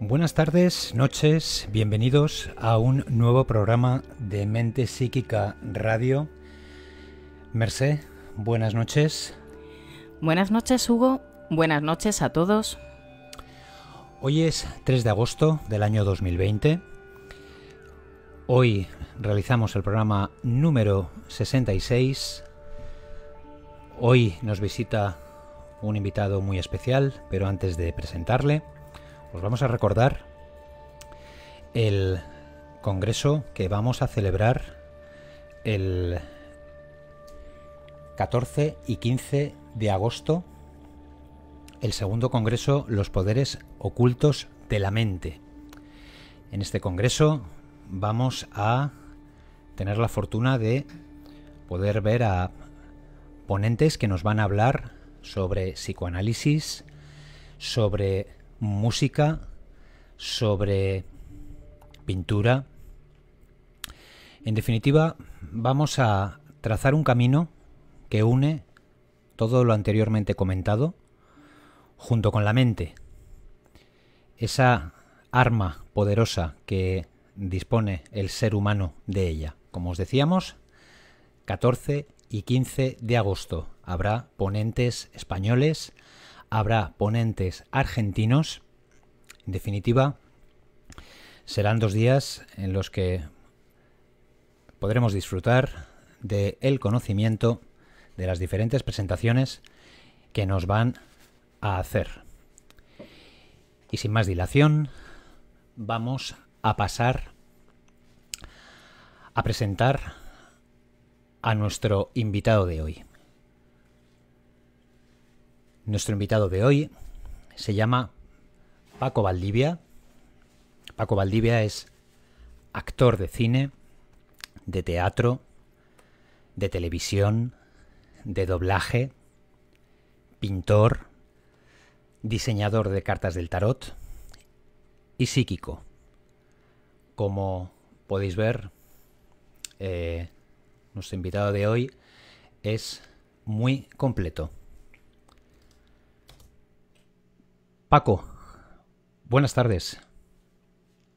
Buenas tardes, noches, bienvenidos a un nuevo programa de Mente Psíquica Radio. Mercé, buenas noches. Buenas noches, Hugo. Buenas noches a todos. Hoy es 3 de agosto del año 2020. Hoy realizamos el programa número 66. Hoy nos visita un invitado muy especial, pero antes de presentarle, os vamos a recordar el congreso que vamos a celebrar el 14 y 15 de agosto, el segundo congreso Los poderes ocultos de la mente. En este congreso vamos a tener la fortuna de poder ver a ponentes que nos van a hablar sobre psicoanálisis, sobre música, sobre pintura. En definitiva, vamos a trazar un camino que une todo lo anteriormente comentado junto con la mente. Esa arma poderosa que dispone el ser humano de ella. Como os decíamos, 14 y 15 de agosto habrá ponentes españoles, habrá ponentes argentinos. En definitiva, serán dos días en los que podremos disfrutar del el conocimiento de las diferentes presentaciones que nos van a hacer. Y sin más dilación, vamos a pasar a presentar a nuestro invitado de hoy. Nuestro invitado de hoy se llama Paco Valdivia. Paco Valdivia es actor de cine, de teatro, de televisión, de doblaje, pintor, diseñador de cartas del tarot y psíquico. Como podéis ver, eh, nuestro invitado de hoy es muy completo. Paco, buenas tardes.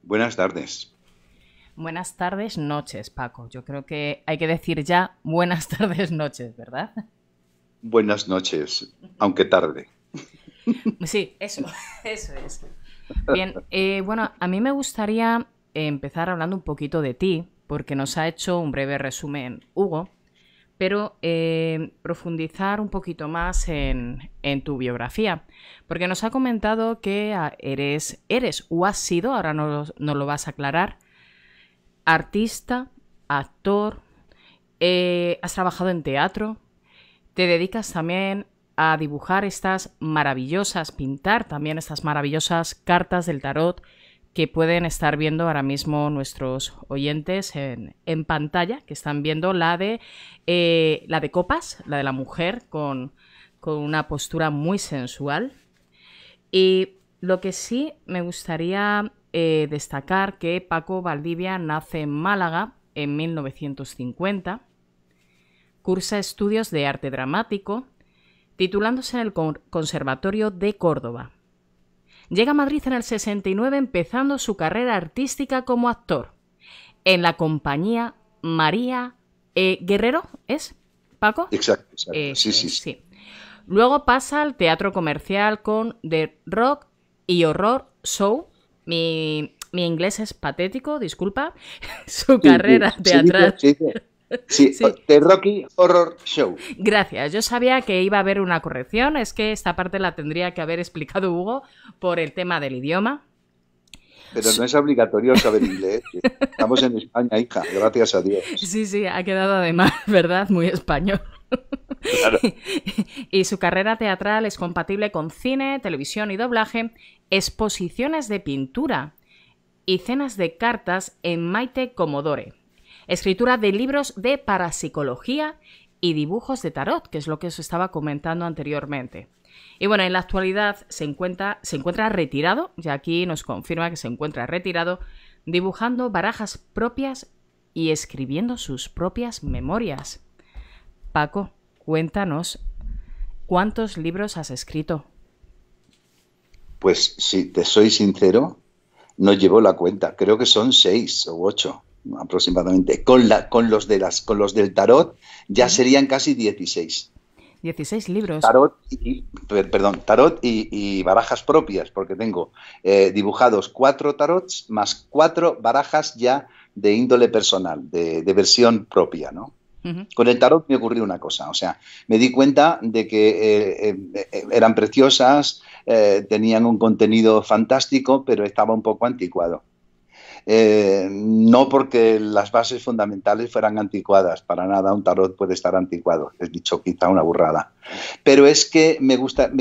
Buenas tardes. Buenas tardes, noches, Paco. Yo creo que hay que decir ya buenas tardes, noches, ¿verdad? Buenas noches, aunque tarde. Sí, eso, eso es. Bien, eh, bueno, a mí me gustaría empezar hablando un poquito de ti, porque nos ha hecho un breve resumen Hugo, pero eh, profundizar un poquito más en, tu biografía, porque nos ha comentado que ah, eres, eres o has sido, ahora no, lo vas a aclarar, artista, actor, eh, has trabajado en teatro, te dedicas también a dibujar estas maravillosas, pintar también estas maravillosas cartas del tarot que pueden estar viendo ahora mismo nuestros oyentes en, pantalla, que están viendo la de, eh, la de copas, la de la mujer con, una postura muy sensual. Y lo que sí me gustaría eh, destacar que Paco Valdivia nace en Málaga en 1950, cursa estudios de arte dramático, titulándose en el Conservatorio de Córdoba Llega a Madrid en el 69 empezando su carrera artística como actor en la compañía María eh, Guerrero, ¿es? Paco? Exacto, sí, sí, sí. Luego pasa al teatro comercial con The Rock y Horror Show. Mi, inglés es patético, disculpa. su carrera teatral. Sí, The Rocky Horror Show. Gracias. Yo sabía que iba a haber una corrección. Es que esta parte la tendría que haber explicado Hugo por el tema del idioma. Pero no es obligatorio saber inglés. Estamos en España, hija, gracias a Dios. Sí, sí, ha quedado además, ¿verdad? Muy español. Claro. Y su carrera teatral es compatible con cine, televisión y doblaje, exposiciones de pintura y cenas de cartas en Maite Comodore, escritura de libros de parapsicología y dibujos de tarot, que es lo que os estaba comentando anteriormente. Y bueno, en la actualidad se encuentra, se encuentra retirado, y aquí nos confirma que se encuentra retirado, dibujando barajas propias y escribiendo sus propias memorias. Paco, cuéntanos, ¿cuántos libros has escrito? Pues si te soy sincero, no llevo la cuenta, creo que son seis o ocho aproximadamente. Con, la, con, los, de las, con los del tarot ya serían casi 16. 16 libros. Tarot y, perdón, tarot y, barajas propias, porque tengo eh, dibujados cuatro tarots más cuatro barajas ya de índole personal, de, versión propia, ¿no? Con el tarot me ocurrió una cosa, o sea, me di cuenta de que eh, eh, eran preciosas, tenían un contenido fantástico, pero estaba un poco anticuado. Eh, no porque las bases fundamentales fueran anticuadas, para nada un tarot puede estar anticuado, he dicho quizá una burrada, pero es que me gusta,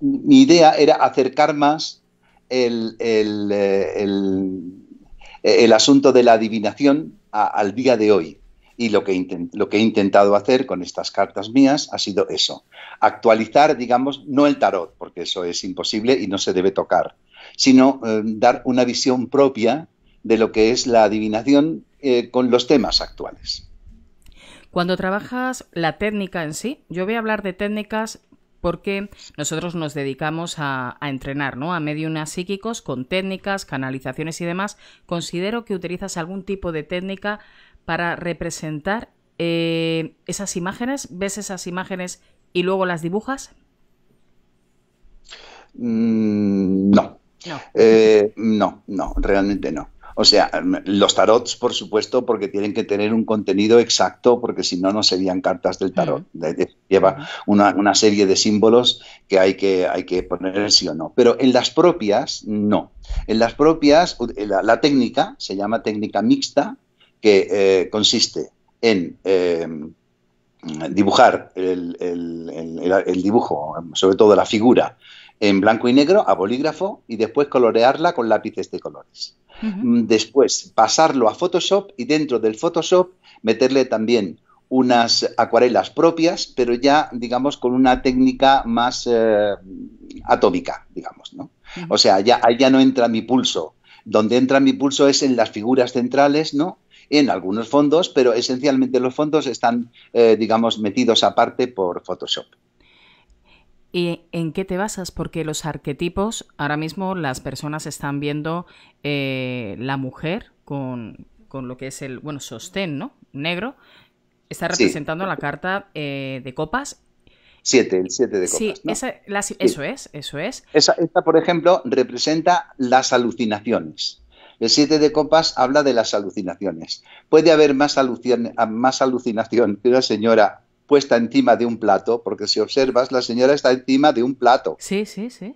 mi idea era acercar más el, eh, asunto de la adivinación al día de hoy. Y lo que he intentado hacer con estas cartas mías ha sido eso, actualizar, digamos, no el tarot, porque eso es imposible y no se debe tocar, sino eh, dar una visión propia de lo que es la adivinación eh, con los temas actuales. Cuando trabajas la técnica en sí, yo voy a hablar de técnicas porque nosotros nos dedicamos a, entrenar, ¿no? A mediunas psíquicos con técnicas, canalizaciones y demás. Considero que utilizas algún tipo de técnica para representar eh, esas imágenes. ¿Ves esas imágenes y luego las dibujas? Mm, no. No. Eh, no, no, realmente no. O sea, los tarots, por supuesto, porque tienen que tener un contenido exacto, porque si no, no serían cartas del tarot. Lleva una, serie de símbolos que hay, que hay que poner sí o no. Pero en las propias, no. En las propias, la, técnica se llama técnica mixta, que eh, consiste en eh, dibujar el, el, dibujo, sobre todo la figura, en blanco y negro a bolígrafo y después colorearla con lápices de colores. Mm, después pasarlo a Photoshop y dentro del Photoshop meterle también unas acuarelas propias, pero ya, digamos, con una técnica más eh, atómica, digamos, ¿no? O sea, ya, ahí ya no entra mi pulso. Donde entra mi pulso es en las figuras centrales, ¿no? En algunos fondos, pero esencialmente los fondos están, eh, digamos, metidos aparte por Photoshop. ¿Y en qué te basas? Porque los arquetipos, ahora mismo las personas están viendo eh, la mujer con, lo que es el, bueno, sostén, ¿no? Negro. Está representando la carta eh, de copas. Siete, el siete de copas. Sí, eso es, eso es. Esa, esta, por ejemplo, representa las alucinaciones. El siete de copas habla de las alucinaciones. Puede haber más, más alucinación que una señora puesta encima de un plato, porque si observas, la señora está encima de un plato. Sí, sí, sí.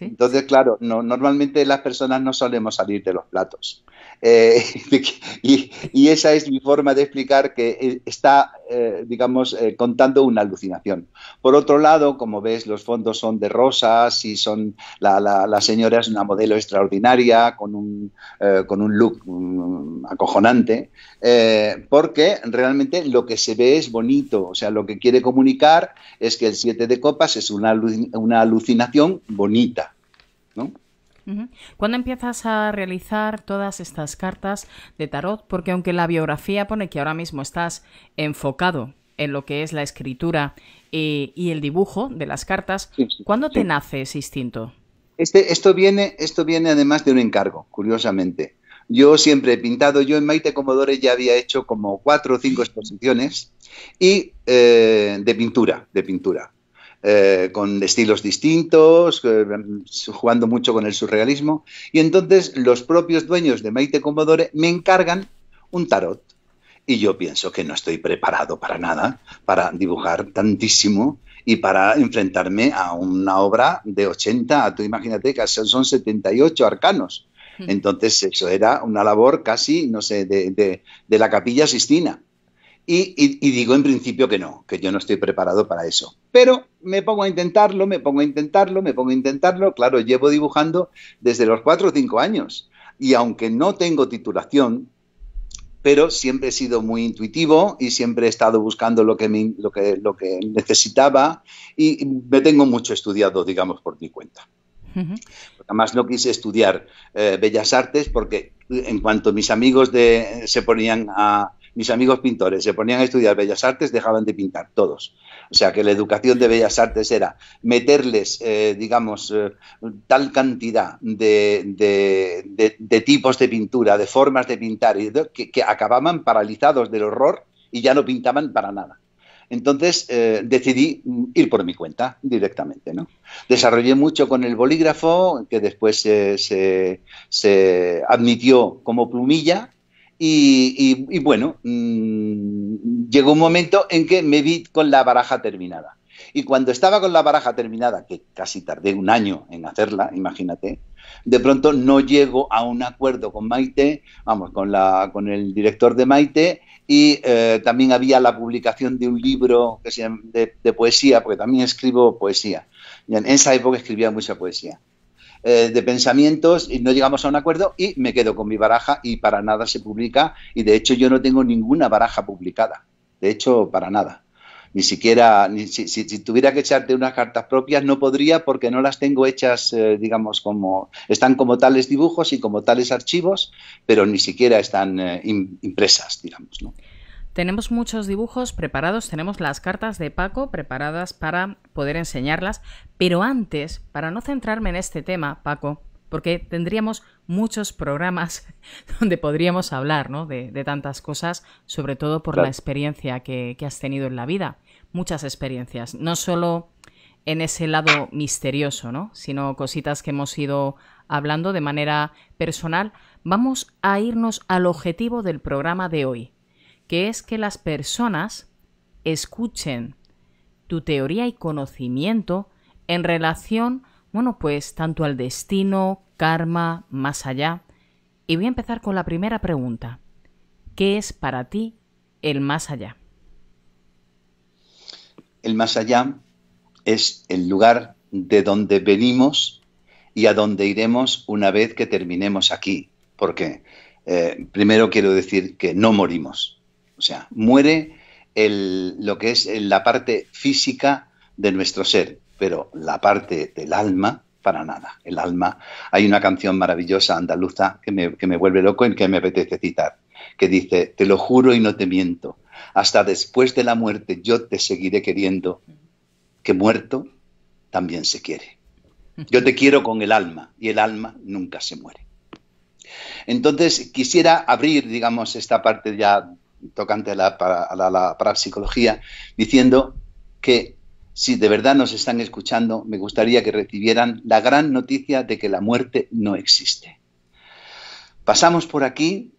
Entonces, claro, no, normalmente las personas no solemos salir de los platos. Eh, y, esa es mi forma de explicar que eh, está, eh, digamos, contando una alucinación. Por otro lado, como ves, los fondos son de rosas y son la, señora es una modelo extraordinaria con un, con un look mm, acojonante, porque realmente lo que se ve es bonito, o sea, lo que quiere comunicar es que el siete de copas es una, una alucinación bonita. ¿no? ¿Cuándo empiezas a realizar todas estas cartas de tarot? Porque aunque la biografía pone que ahora mismo estás enfocado en lo que es la escritura y, el dibujo de las cartas, ¿cuándo te nace ese instinto? Este, esto, viene, esto viene además de un encargo, curiosamente. Yo siempre he pintado, yo en Maite Comodore ya había hecho como cuatro o cinco exposiciones y eh, de pintura, de pintura. Eh, con estilos distintos, eh, jugando mucho con el surrealismo. Y entonces los propios dueños de Maite Commodore me encargan un tarot. Y yo pienso que no estoy preparado para nada, para dibujar tantísimo y para enfrentarme a una obra de 80, tú imagínate que son 78 arcanos. Entonces eso era una labor casi, no sé, de, de la capilla Sistina. Y, digo en principio que no, que yo no estoy preparado para eso. Pero me pongo a intentarlo, me pongo a intentarlo, me pongo a intentarlo. Claro, llevo dibujando desde los cuatro o cinco años. Y aunque no tengo titulación, pero siempre he sido muy intuitivo y siempre he estado buscando lo que, lo que, lo que necesitaba y me tengo mucho estudiado, digamos, por mi cuenta. Además, no quise estudiar eh, Bellas Artes porque en cuanto mis amigos de, se ponían a, mis amigos pintores se ponían a estudiar bellas artes, dejaban de pintar, todos. O sea que la educación de bellas artes era meterles, eh, digamos, eh, tal cantidad de, tipos de pintura, de formas de pintar, que, acababan paralizados del horror y ya no pintaban para nada. Entonces eh, decidí ir por mi cuenta directamente. ¿no? Desarrollé mucho con el bolígrafo, que después se, admitió como plumilla. Y, bueno, mm, llegó un momento en que me vi con la baraja terminada. Y cuando estaba con la baraja terminada, que casi tardé un año en hacerla, imagínate, de pronto no llego a un acuerdo con Maite, vamos, con, la, con el director de Maite, y eh, también había la publicación de un libro que se de, poesía, porque también escribo poesía. en esa época escribía mucha poesía. Eh, de pensamientos y no llegamos a un acuerdo y me quedo con mi baraja y para nada se publica y de hecho yo no tengo ninguna baraja publicada. De hecho, para nada ni siquiera, ni, si, tuviera que echarte unas cartas propias, no podría porque no las tengo hechas, eh, digamos, como, están como tales dibujos y como tales archivos, pero ni siquiera están eh, impresas, digamos, ¿no? Tenemos muchos dibujos preparados, tenemos las cartas de Paco preparadas para poder enseñarlas, pero antes, para no centrarme en este tema, Paco, porque tendríamos muchos programas donde podríamos hablar ¿no? de, tantas cosas, sobre todo por la experiencia que, has tenido en la vida. Muchas experiencias, no solo en ese lado misterioso, ¿no? sino cositas que hemos ido hablando de manera personal. Vamos a irnos al objetivo del programa de hoy, que es que las personas escuchen tu teoría y conocimiento en relación bueno, pues tanto al destino, karma, más allá. Y voy a empezar con la primera pregunta. ¿Qué es para ti el más allá? El más allá es el lugar de donde venimos y a donde iremos una vez que terminemos aquí. Porque eh, primero quiero decir que no morimos. O sea, muere lo que es la parte física de nuestro ser, pero la parte del alma, para nada. El alma, hay una canción maravillosa andaluza que me, que me vuelve loco en que me apetece citar, que dice, te lo juro y no te miento, hasta después de la muerte yo te seguiré queriendo, que muerto también se quiere. Yo te quiero con el alma y el alma nunca se muere. Entonces, quisiera abrir, digamos, esta parte ya tocante a la, la parapsicología, diciendo que si de verdad nos están escuchando, me gustaría que recibieran la gran noticia de que la muerte no existe. Pasamos por aquí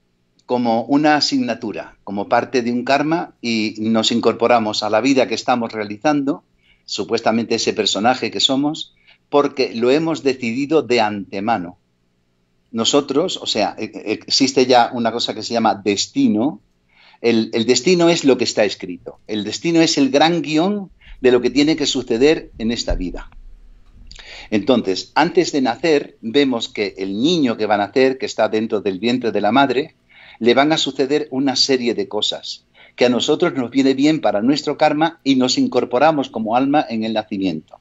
como una asignatura, como parte de un karma y nos incorporamos a la vida que estamos realizando, supuestamente ese personaje que somos, porque lo hemos decidido de antemano. Nosotros, o sea, e, e, existe ya una cosa que se llama destino. El, destino es lo que está escrito. El destino es el gran guion de lo que tiene que suceder en esta vida. Entonces, antes de nacer, vemos que el niño que va a nacer, que está dentro del vientre de la madre, le van a suceder una serie de cosas que a nosotros nos viene bien para nuestro karma y nos incorporamos como alma en el nacimiento.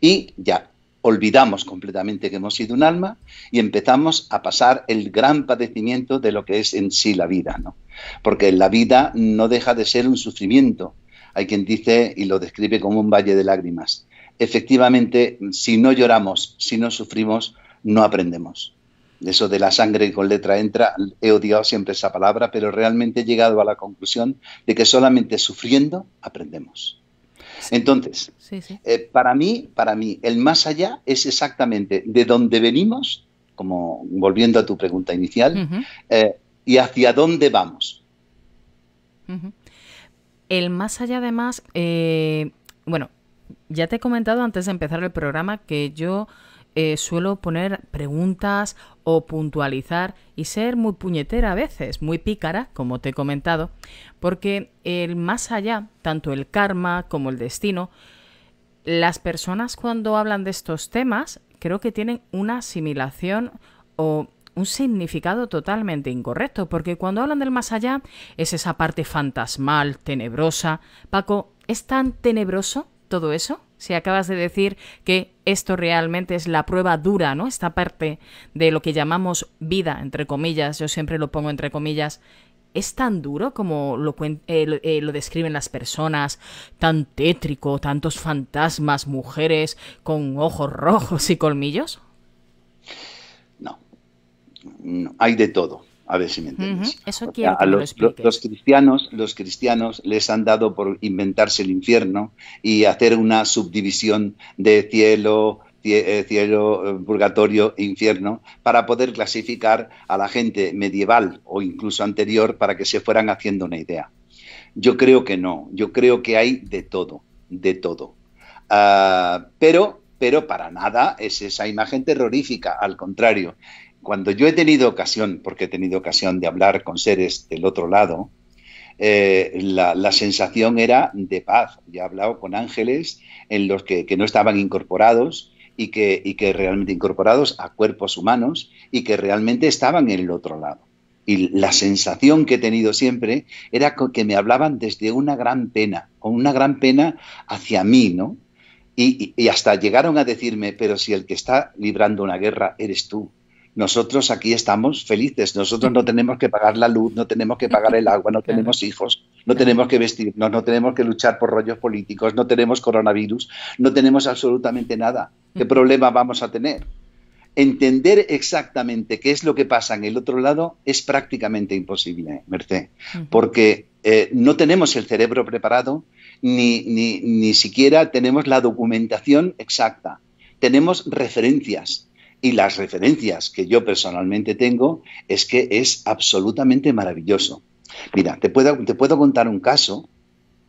Y ya olvidamos completamente que hemos sido un alma y empezamos a pasar el gran padecimiento de lo que es en sí la vida, ¿no? Porque la vida no deja de ser un sufrimiento, hay quien dice y lo describe como un valle de lágrimas. Efectivamente, si no lloramos, si no sufrimos, no aprendemos. Eso de la sangre con letra entra, he odiado siempre esa palabra, pero realmente he llegado a la conclusión de que solamente sufriendo aprendemos. Entonces, eh, para mí, para mí, el más allá es exactamente de dónde venimos, como volviendo a tu pregunta inicial, eh, y hacia dónde vamos. El más allá además, eh, bueno, ya te he comentado antes de empezar el programa que yo eh, suelo poner preguntas o puntualizar y ser muy puñetera a veces, muy pícara, como te he comentado, porque el más allá, tanto el karma como el destino, las personas cuando hablan de estos temas creo que tienen una asimilación o un significado totalmente incorrecto, porque cuando hablan del más allá es esa parte fantasmal, tenebrosa. Paco, ¿es tan tenebroso todo eso? Si acabas de decir que esto realmente es la prueba dura, ¿no? Esta parte de lo que llamamos vida, entre comillas, yo siempre lo pongo entre comillas, ¿Es tan duro como lo, eh, eh, lo, describen las personas? ¿Tan tétrico? ¿Tantos fantasmas, mujeres con ojos rojos y colmillos? No. hay de todo. A ver si me entiendes. Eso quiero que los, los, cristianos, los cristianos les han dado por inventarse el infierno y hacer una subdivisión de cielo, eh, cielo, eh, purgatorio e infierno, para poder clasificar a la gente medieval o incluso anterior para que se fueran haciendo una idea. Yo creo que no, yo creo que hay de todo, de todo. Ah, pero, pero para nada es esa imagen terrorífica, al contrario. Cuando yo he tenido ocasión, porque he tenido ocasión de hablar con seres del otro lado, eh, la, sensación era de paz. Ya he hablado con ángeles en los que, no estaban incorporados y que, realmente incorporados a cuerpos humanos y que realmente estaban en el otro lado. Y la sensación que he tenido siempre era que me hablaban desde una gran pena, con una gran pena hacia mí, ¿no? Y, hasta llegaron a decirme, pero si el que está librando una guerra eres tú, nosotros aquí estamos felices, nosotros no tenemos que pagar la luz, no tenemos que pagar el agua, no tenemos hijos, no tenemos que vestirnos, no tenemos que luchar por rollos políticos, no tenemos coronavirus, no tenemos absolutamente nada. ¿Qué problema vamos a tener? Entender exactamente qué es lo que pasa en el otro lado es prácticamente imposible, Merced, porque eh, no tenemos el cerebro preparado ni, ni, ni siquiera tenemos la documentación exacta. Tenemos referencias, y las referencias que yo personalmente tengo es que es absolutamente maravilloso. Mira, te puedo, te puedo contar un caso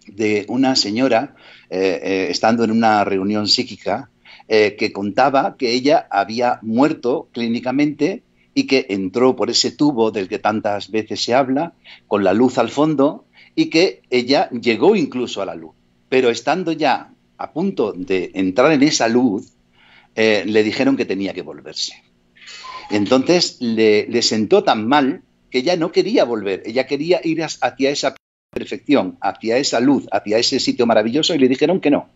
de una señora eh, eh, estando en una reunión psíquica eh, que contaba que ella había muerto clínicamente y que entró por ese tubo del que tantas veces se habla, con la luz al fondo, y que ella llegó incluso a la luz. Pero estando ya a punto de entrar en esa luz, eh, le dijeron que tenía que volverse. Entonces le, sentó tan mal que ella no quería volver, ella quería ir hacia esa perfección, hacia esa luz, hacia ese sitio maravilloso y le dijeron que no.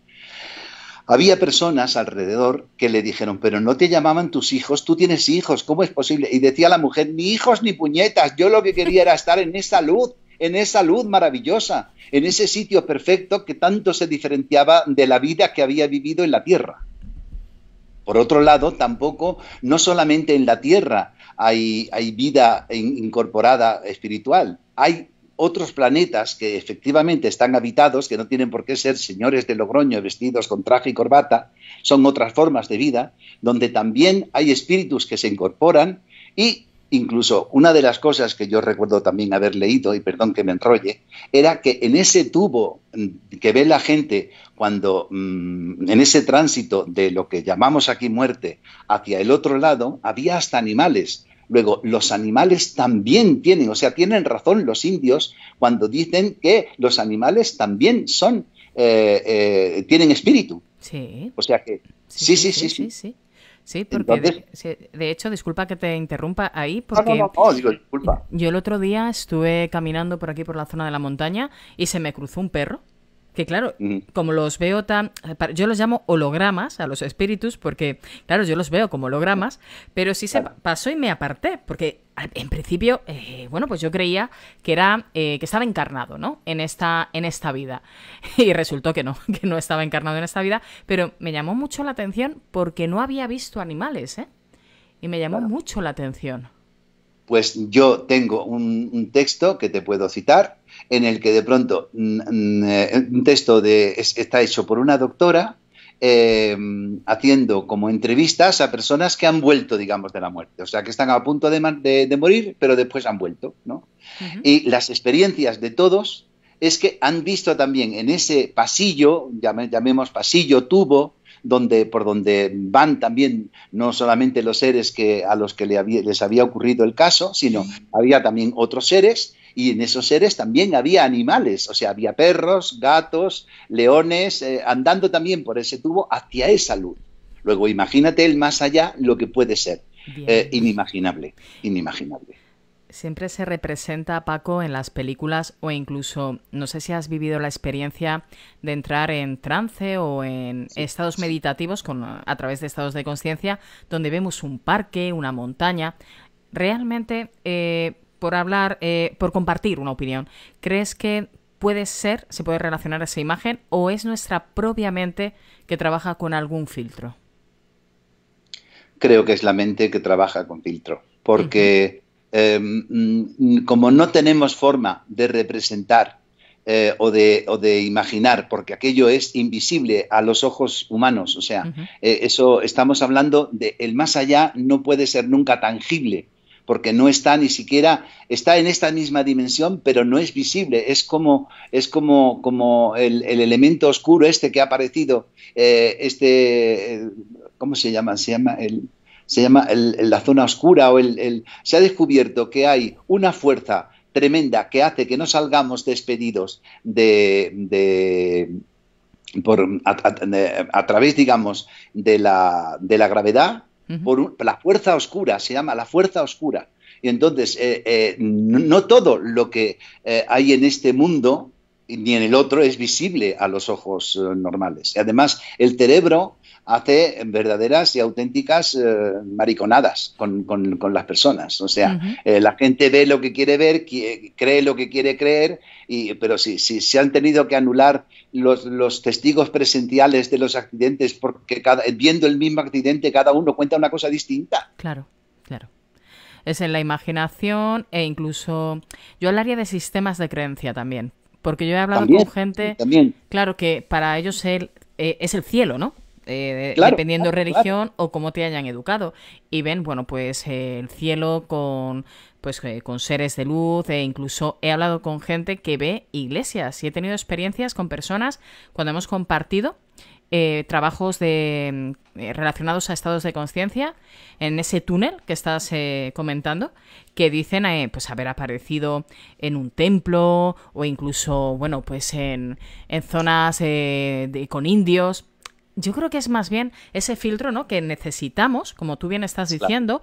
Había personas alrededor que le dijeron, pero no te llamaban tus hijos, tú tienes hijos, ¿cómo es posible? Y decía la mujer, ni hijos ni puñetas, yo lo que quería era estar en esa luz, en esa luz maravillosa, en ese sitio perfecto que tanto se diferenciaba de la vida que había vivido en la tierra. Por otro lado, tampoco, no solamente en la Tierra hay, vida incorporada espiritual, hay otros planetas que efectivamente están habitados, que no tienen por qué ser señores de Logroño vestidos con traje y corbata, son otras formas de vida, donde también hay espíritus que se incorporan y Incluso una de las cosas que yo recuerdo también haber leído, y perdón que me enrolle, era que en ese tubo mm, que ve la gente cuando mm, en ese tránsito de lo que llamamos aquí muerte hacia el otro lado, había hasta animales. Luego, los animales también tienen, o sea, tienen razón los indios cuando dicen que los animales también son, eh, eh, tienen espíritu. Sí. O sea que, sí, sí, sí. sí, sí Sí, porque de, hecho, disculpa que te interrumpa ahí, porque no, no, no, digo, disculpa. yo el otro día estuve caminando por aquí por la zona de la montaña y se me cruzó un perro que claro, como los veo tan... Yo los llamo hologramas a los espíritus porque, claro, yo los veo como hologramas, pero sí se pasó y me aparté, porque en principio, eh, bueno, pues yo creía que era eh, que estaba encarnado, ¿no? En esta, en esta vida. Y resultó que no, que no estaba encarnado en esta vida, pero me llamó mucho la atención porque no había visto animales, ¿eh? Y me llamó mucho la atención. Pues yo tengo un, texto que te puedo citar, en el que de pronto mm, mm, eh, un texto de, está hecho por una doctora eh, haciendo como entrevistas a personas que han vuelto, digamos, de la muerte. O sea, que están a punto de, morir, pero después han vuelto, ¿no? Y las experiencias de todos es que han visto también en ese pasillo, llamemos pasillo, tubo, donde, por donde van también no solamente los seres que, a los que les había ocurrido el caso, sino había también otros seres y en esos seres también había animales, o sea, había perros, gatos, leones, eh, andando también por ese tubo hacia esa luz. Luego imagínate el más allá lo que puede ser. Eh, inimaginable, inimaginable siempre se representa, Paco, en las películas o incluso, no sé si has vivido la experiencia de entrar en trance o en estados meditativos con, a través de estados de conciencia, donde vemos un parque, una montaña. Realmente, eh, por hablar, eh, por compartir una opinión, ¿crees que puede ser, se puede relacionar esa imagen o es nuestra propia mente que trabaja con algún filtro? Creo que es la mente que trabaja con filtro, porque como no tenemos forma de representar eh, o, de, o, de, imaginar, porque aquello es invisible a los ojos humanos. O sea, eh, eso estamos hablando de el más allá no puede ser nunca tangible, porque no está ni siquiera, está en esta misma dimensión, pero no es visible. Es como, es como, como el, elemento oscuro este que ha aparecido, eh, este, ¿cómo se llama? Se llama el, se llama la zona oscura o el, se ha descubierto que hay una fuerza tremenda que hace que no salgamos despedidos de, por, a, través, digamos, de la, de la gravedad, por la fuerza oscura, se llama la fuerza oscura. Y entonces, eh, eh, no, todo lo que eh, hay en este mundo ni en el otro es visible a los ojos normales. Y además, el cerebro hace verdaderas y auténticas eh, mariconadas con, las personas. O sea, eh, la gente ve lo que quiere ver, cree lo que quiere creer, y, pero si, si se han tenido que anular los, testigos presenciales de los accidentes porque cada, viendo el mismo accidente cada uno cuenta una cosa distinta. Claro, claro. Es en la imaginación e incluso yo hablaría de sistemas de creencia también, porque yo he hablado con gente, claro que para ellos él, eh, es el cielo, ¿no? Eh, dependiendo religión o cómo te hayan educado. Y ven, bueno, pues eh, el cielo con pues eh, con seres de luz e incluso he hablado con gente que ve iglesias y he tenido experiencias con personas cuando hemos compartido trabajos de, relacionados a estados de conciencia en ese túnel que estás comentando que dicen pues haber aparecido en un templo o incluso bueno pues en, en zonas con indios yo creo que es más bien ese filtro, ¿no? Que necesitamos, como tú bien estás diciendo,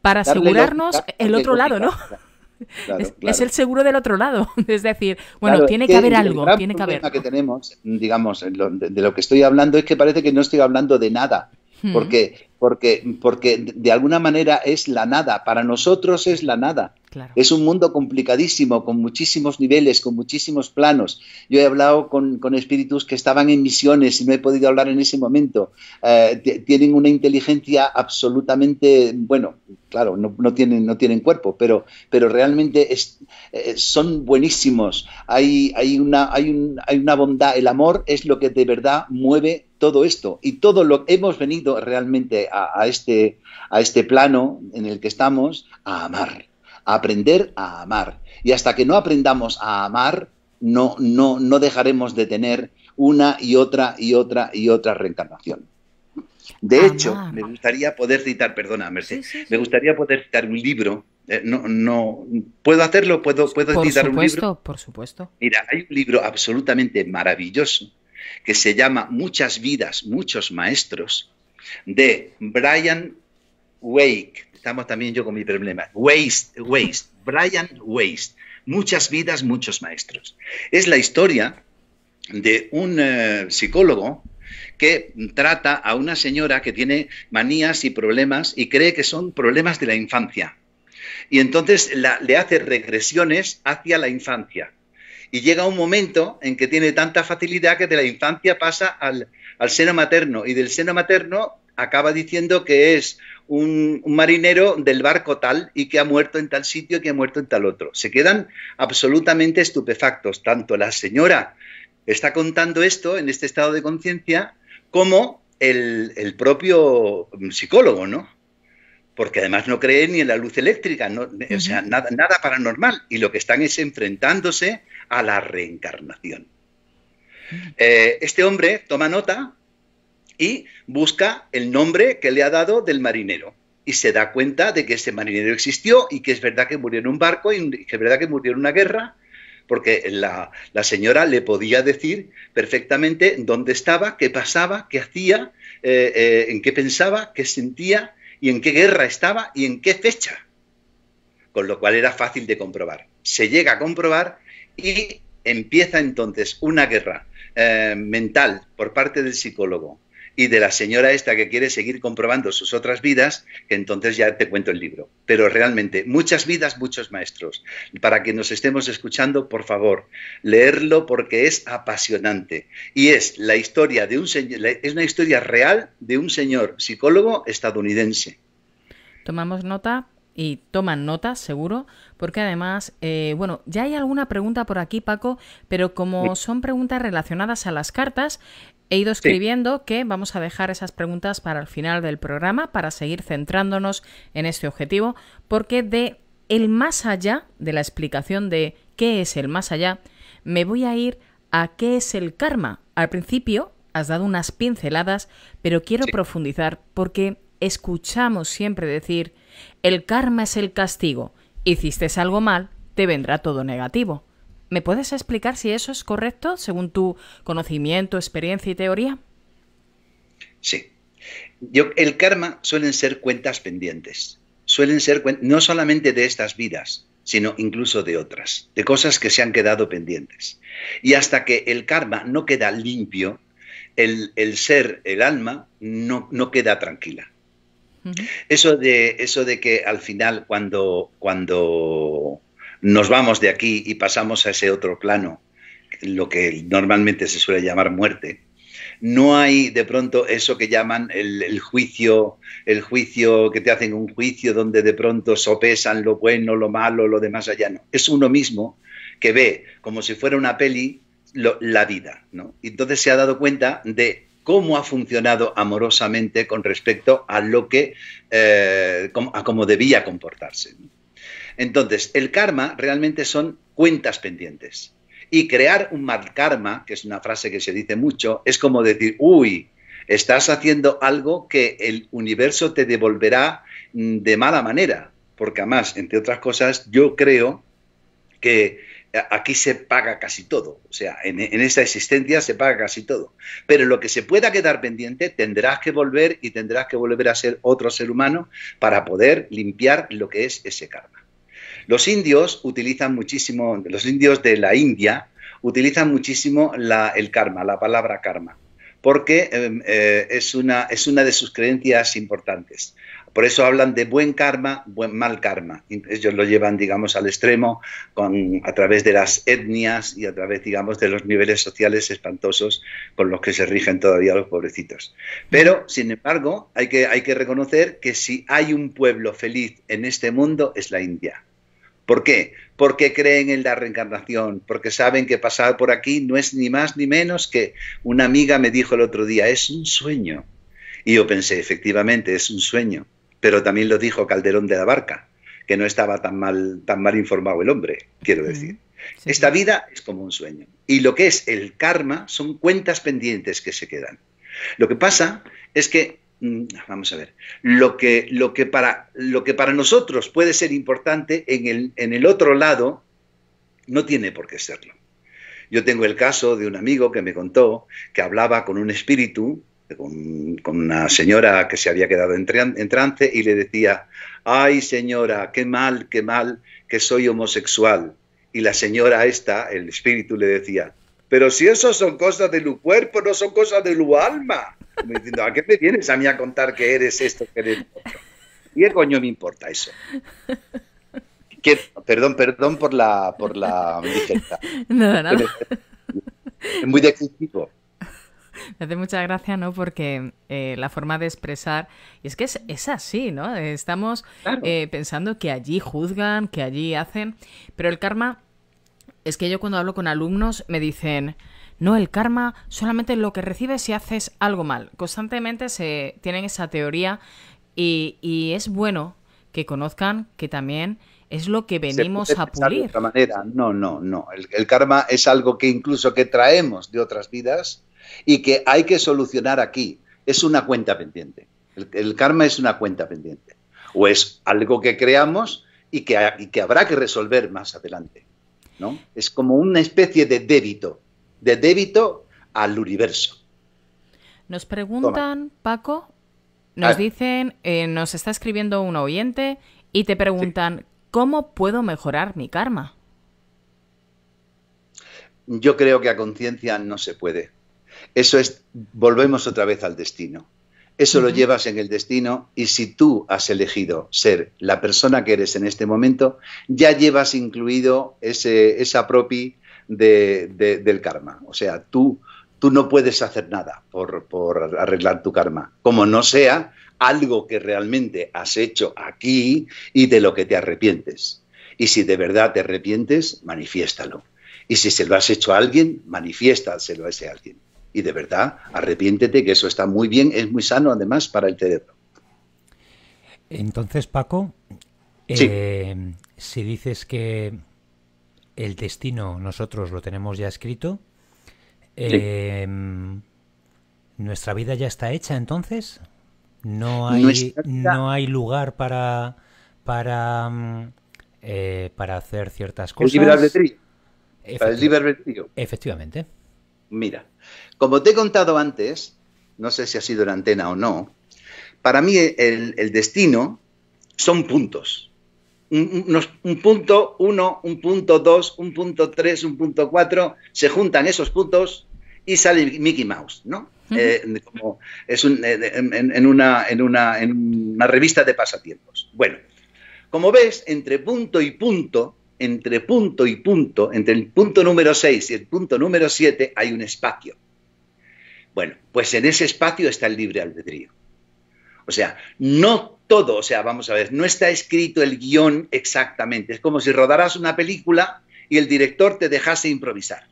para asegurarnos el otro lado, ¿no? es, el seguro del otro lado. Es decir, bueno, tiene que, haber algo, tiene que haber. El que tenemos, digamos, de, lo que estoy hablando es que parece que no estoy hablando de nada. Porque, porque, porque de alguna manera es la nada. Para nosotros es la nada. Es un mundo complicadísimo, con muchísimos niveles, con muchísimos planos. Yo he hablado con, espíritus que estaban en misiones y no he podido hablar en ese momento. Eh, tienen una inteligencia absolutamente, bueno, claro, no, tienen, no tienen cuerpo, pero, pero realmente eh, son buenísimos. Hay, hay, una, hay, hay una bondad, el amor es lo que de verdad mueve todo esto y todo lo que hemos venido realmente a, este, a este plano en el que estamos a amar aprender a amar. Y hasta que no aprendamos a amar, no, no, no dejaremos de tener una y otra y otra y otra reencarnación. De hecho, me gustaría poder citar, perdona, Mercedes, me gustaría poder citar un libro. Eh, no, no, ¿Puedo hacerlo? ¿Puedo, puedo citar un libro? Por supuesto. Mira, hay un libro absolutamente maravilloso que se llama Muchas vidas, muchos maestros, de Brian Wake estamos también yo con mi problema. Waste, Waste, Brian Waste. Muchas vidas, muchos maestros. Es la historia de un eh, psicólogo que trata a una señora que tiene manías y problemas y cree que son problemas de la infancia. Y entonces le hace regresiones hacia la infancia. Y llega un momento en que tiene tanta facilidad que de la infancia pasa al, al seno materno y del seno materno acaba diciendo que es un, marinero del barco tal y que ha muerto en tal sitio y que ha muerto en tal otro. Se quedan absolutamente estupefactos. Tanto la señora está contando esto en este estado de conciencia como el, propio psicólogo, ¿no? Porque además no cree ni en la luz eléctrica, o sea, nada, nada paranormal. Y lo que están es enfrentándose a la reencarnación. Eh, este hombre toma nota y busca el nombre que le ha dado del marinero. Y se da cuenta de que ese marinero existió y que es verdad que murió en un barco y que es verdad que murió en una guerra, porque la, señora le podía decir perfectamente dónde estaba, qué pasaba, qué hacía, eh, eh, en qué pensaba, qué sentía y en qué guerra estaba y en qué fecha. Con lo cual era fácil de comprobar. Se llega a comprobar y empieza entonces una guerra eh, mental por parte del psicólogo y de la señora esta que quiere seguir comprobando sus otras vidas, que entonces ya te cuento el libro. Pero realmente, muchas vidas, muchos maestros. Para que nos estemos escuchando, por favor, leerlo porque es apasionante. Y es la historia de un señor, es una historia real de un señor psicólogo estadounidense. Tomamos nota y toman nota, seguro, porque además, eh, bueno, ya hay alguna pregunta por aquí, Paco, pero como son preguntas relacionadas a las cartas, He ido escribiendo que vamos a dejar esas preguntas para el final del programa para seguir centrándonos en este objetivo, porque de el más allá de la explicación de qué es el más allá, me voy a ir a qué es el karma. Al principio has dado unas pinceladas, pero quiero profundizar porque escuchamos siempre decir el karma es el castigo. Hiciste algo mal, te vendrá todo negativo. ¿Me puedes explicar si eso es correcto según tu conocimiento, experiencia y teoría? Sí. Yo, el karma suelen ser cuentas pendientes. Suelen ser no solamente de estas vidas, sino incluso de otras, de cosas que se han quedado pendientes. Y hasta que el karma no queda limpio, el, ser, el alma, no, no queda tranquila. eso, de, eso de que al final, cuando, cuando nos vamos de aquí y pasamos a ese otro plano, lo que normalmente se suele llamar muerte, no hay de pronto eso que llaman el, juicio, el juicio que te hacen un juicio donde de pronto sopesan lo bueno, lo malo, lo demás allá. No. Es uno mismo que ve como si fuera una peli la vida. ¿no? Entonces se ha dado cuenta de cómo ha funcionado amorosamente con respecto a lo que, eh, a cómo debía comportarse. Entonces, el karma realmente son cuentas pendientes. Y crear un mal karma, que es una frase que se dice mucho, es como decir, uy, estás haciendo algo que el universo te devolverá mm, de mala manera. Porque además, entre otras cosas, yo creo que aquí se paga casi todo. O sea, en, esta existencia se paga casi todo. Pero lo que se pueda quedar pendiente, tendrás que volver y tendrás que volver a ser otro ser humano para poder limpiar lo que es ese karma. Los indios utilizan muchísimo, los indios de la India utilizan muchísimo el karma, la palabra karma, porque em, eh, es, una, es una de sus creencias importantes. Por eso hablan de buen karma, buen mal karma. Ellos lo llevan, digamos, al extremo con, a través de las etnias y a través, digamos, de los niveles sociales espantosos con los que se rigen todavía los pobrecitos. Pero, sin embargo, hay que, hay que reconocer que si hay un pueblo feliz en este mundo es la India. ¿Por qué? Porque creen en la reencarnación, porque saben que pasar por aquí no es ni más ni menos que una amiga me dijo el otro día, es un sueño. Y yo pensé, efectivamente, es un sueño, pero también lo dijo Calderón de la Barca, que no estaba tan mal, tan mal informado el hombre, quiero decir. Esta vida es como un sueño. Y lo que es el karma son cuentas pendientes que se quedan. Lo que pasa es que vamos a ver, lo que, lo que, para, lo que para nosotros puede ser importante en el, en el otro lado no tiene por qué serlo. Yo tengo el caso de un amigo que me contó que hablaba con un espíritu, con, una señora que se había quedado en, en trance y le decía, ay señora, qué mal, qué mal que soy homosexual. Y la señora esta, el espíritu, le decía, pero si eso son cosas de tu cuerpo, no son cosas de tu alma. diciendo, ¿a qué me vienes a mí a contar que eres esto, que eres otro? ¿Y qué coño me importa eso? perdón, perdón por la, por la No, no. Es muy decisivo. Me hace mucha gracia, ¿no? Porque eh, la forma de expresar, y es que es, así, ¿no? Estamos eh, pensando que allí juzgan, que allí hacen, pero el karma es que yo cuando hablo con alumnos me dicen, no, el karma solamente lo que recibes si haces algo mal. Constantemente se tienen esa teoría y, es bueno que conozcan que también es lo que venimos a pulir. De otra manera, no, no, no. El, karma es algo que incluso que traemos de otras vidas y que hay que solucionar aquí. Es una cuenta pendiente. El, karma es una cuenta pendiente. O es algo que creamos y que, y que habrá que resolver más adelante. Es como una especie de débito, de débito al universo. Nos preguntan, Paco, nos dicen, eh, nos está escribiendo un oyente y te preguntan, ¿cómo puedo mejorar mi karma? Yo creo que a conciencia no se puede. Eso es, volvemos otra vez al destino. Eso lo llevas en el destino y si tú has elegido ser la persona que eres en este momento, ya llevas incluido ese, esa propi del karma. O sea, tú, tú no puedes hacer nada por, por arreglar tu karma, como no sea algo que realmente has hecho aquí y de lo que te arrepientes. Y si de verdad te arrepientes, manifiéstalo. Y si se lo has hecho a alguien, manifiéstaselo a ese alguien y de verdad arrepiéntete, que eso está muy bien, es muy sano además para el cerebro. Entonces, Paco, eh, si dices que el destino nosotros lo tenemos ya escrito, eh, ¿nuestra vida ya está hecha entonces? ¿No hay, no hay lugar para, para, mm, eh, para hacer ciertas cosas? El libre albedrío. el libre albedrío. Efectivamente. Mira, como te he contado antes, no sé si ha sido en antena o no, para mí el, destino son puntos. Un, punto uno, un punto dos, un punto tres, un punto cuatro, se juntan esos puntos y sale Mickey Mouse, ¿no? Eh, como es en, una, en, una, en una revista de pasatiempos. Bueno, como ves, entre punto y punto entre punto y punto, entre el punto número 6 y el punto número 7, hay un espacio. Bueno, pues en ese espacio está el libre albedrío. O sea, no todo, o sea, vamos a ver, no está escrito el guion exactamente. Es como si rodaras una película y el director te dejase improvisar.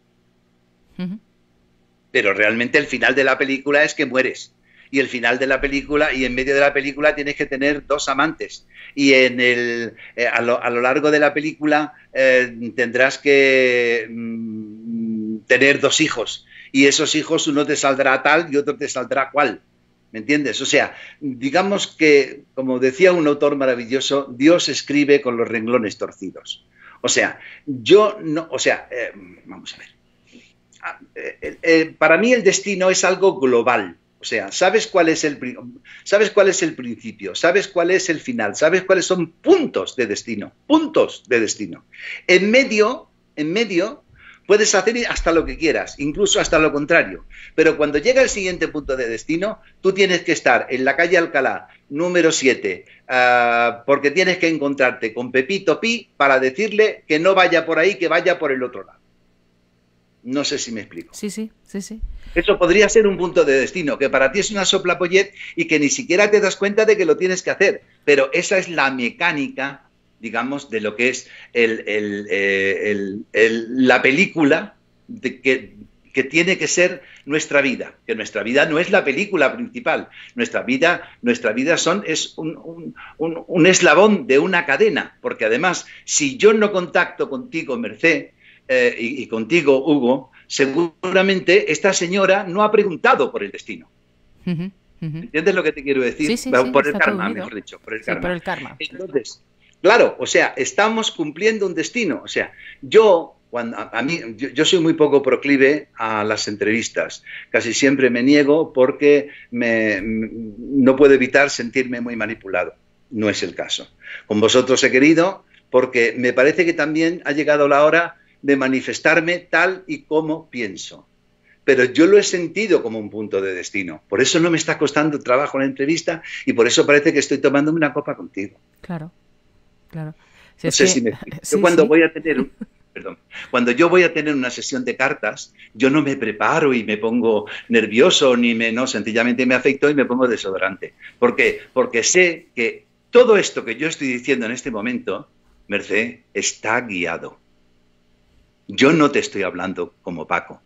Pero realmente el final de la película es que mueres y el final de la película y en medio de la película tienes que tener dos amantes y en el eh, a, lo, largo de la película eh, tendrás que mm, tener dos hijos y esos hijos uno te saldrá tal y otro te saldrá cual ¿Me entiendes? O sea, digamos que, como decía un autor maravilloso, Dios escribe con los renglones torcidos. O sea, yo no, o sea, eh, vamos a ver. Ah, para mí el destino es algo global. O sea, sabes cuál es el sabes cuál es el principio, sabes cuál es el final, sabes cuáles son puntos de destino, puntos de destino. En medio, en medio puedes hacer hasta lo que quieras, incluso hasta lo contrario. Pero cuando llega el siguiente punto de destino, tú tienes que estar en la calle Alcalá, número 7, ah, porque tienes que encontrarte con Pepito Pi para decirle que no vaya por ahí, que vaya por el otro lado. No sé si me explico. Sí, sí, sí, sí. Eso podría ser un punto de destino, que para ti es una sopla pollet y que ni siquiera te das cuenta de que lo tienes que hacer. Pero esa es la mecánica, digamos, de lo que es eh, la película que, tiene que ser nuestra vida. Que nuestra vida no es la película principal. Nuestra vida, nuestra vida son, es un, un eslabón de una cadena. Porque además, si yo no contacto contigo, Merced, eh, y, contigo, Hugo, seguramente esta señora no ha preguntado por el destino. ¿Entiendes lo que te quiero decir? por el karma, mejor dicho, por el karma. Entonces, claro, o sea, estamos cumpliendo un destino. O sea, yo cuando, a, mí, yo, soy muy poco proclive a las entrevistas. Casi siempre me niego porque me, no puedo evitar sentirme muy manipulado. No es el caso. Con vosotros he querido porque me parece que también ha llegado la hora de manifestarme tal y como pienso. Pero yo lo he sentido como un punto de destino. Por eso no me está costando trabajo la entrevista y por eso parece que estoy tomándome una copa contigo. Claro, claro. no sé si me... Yo cuando voy a tener... Perdón. Cuando yo voy a tener una sesión de cartas, yo no me preparo y me pongo nervioso, ni me, no, sencillamente me afecto y me pongo desodorante. ¿Por qué? Porque sé que todo esto que yo estoy diciendo en este momento, Merced, está guiado. Yo no te estoy hablando como Paco.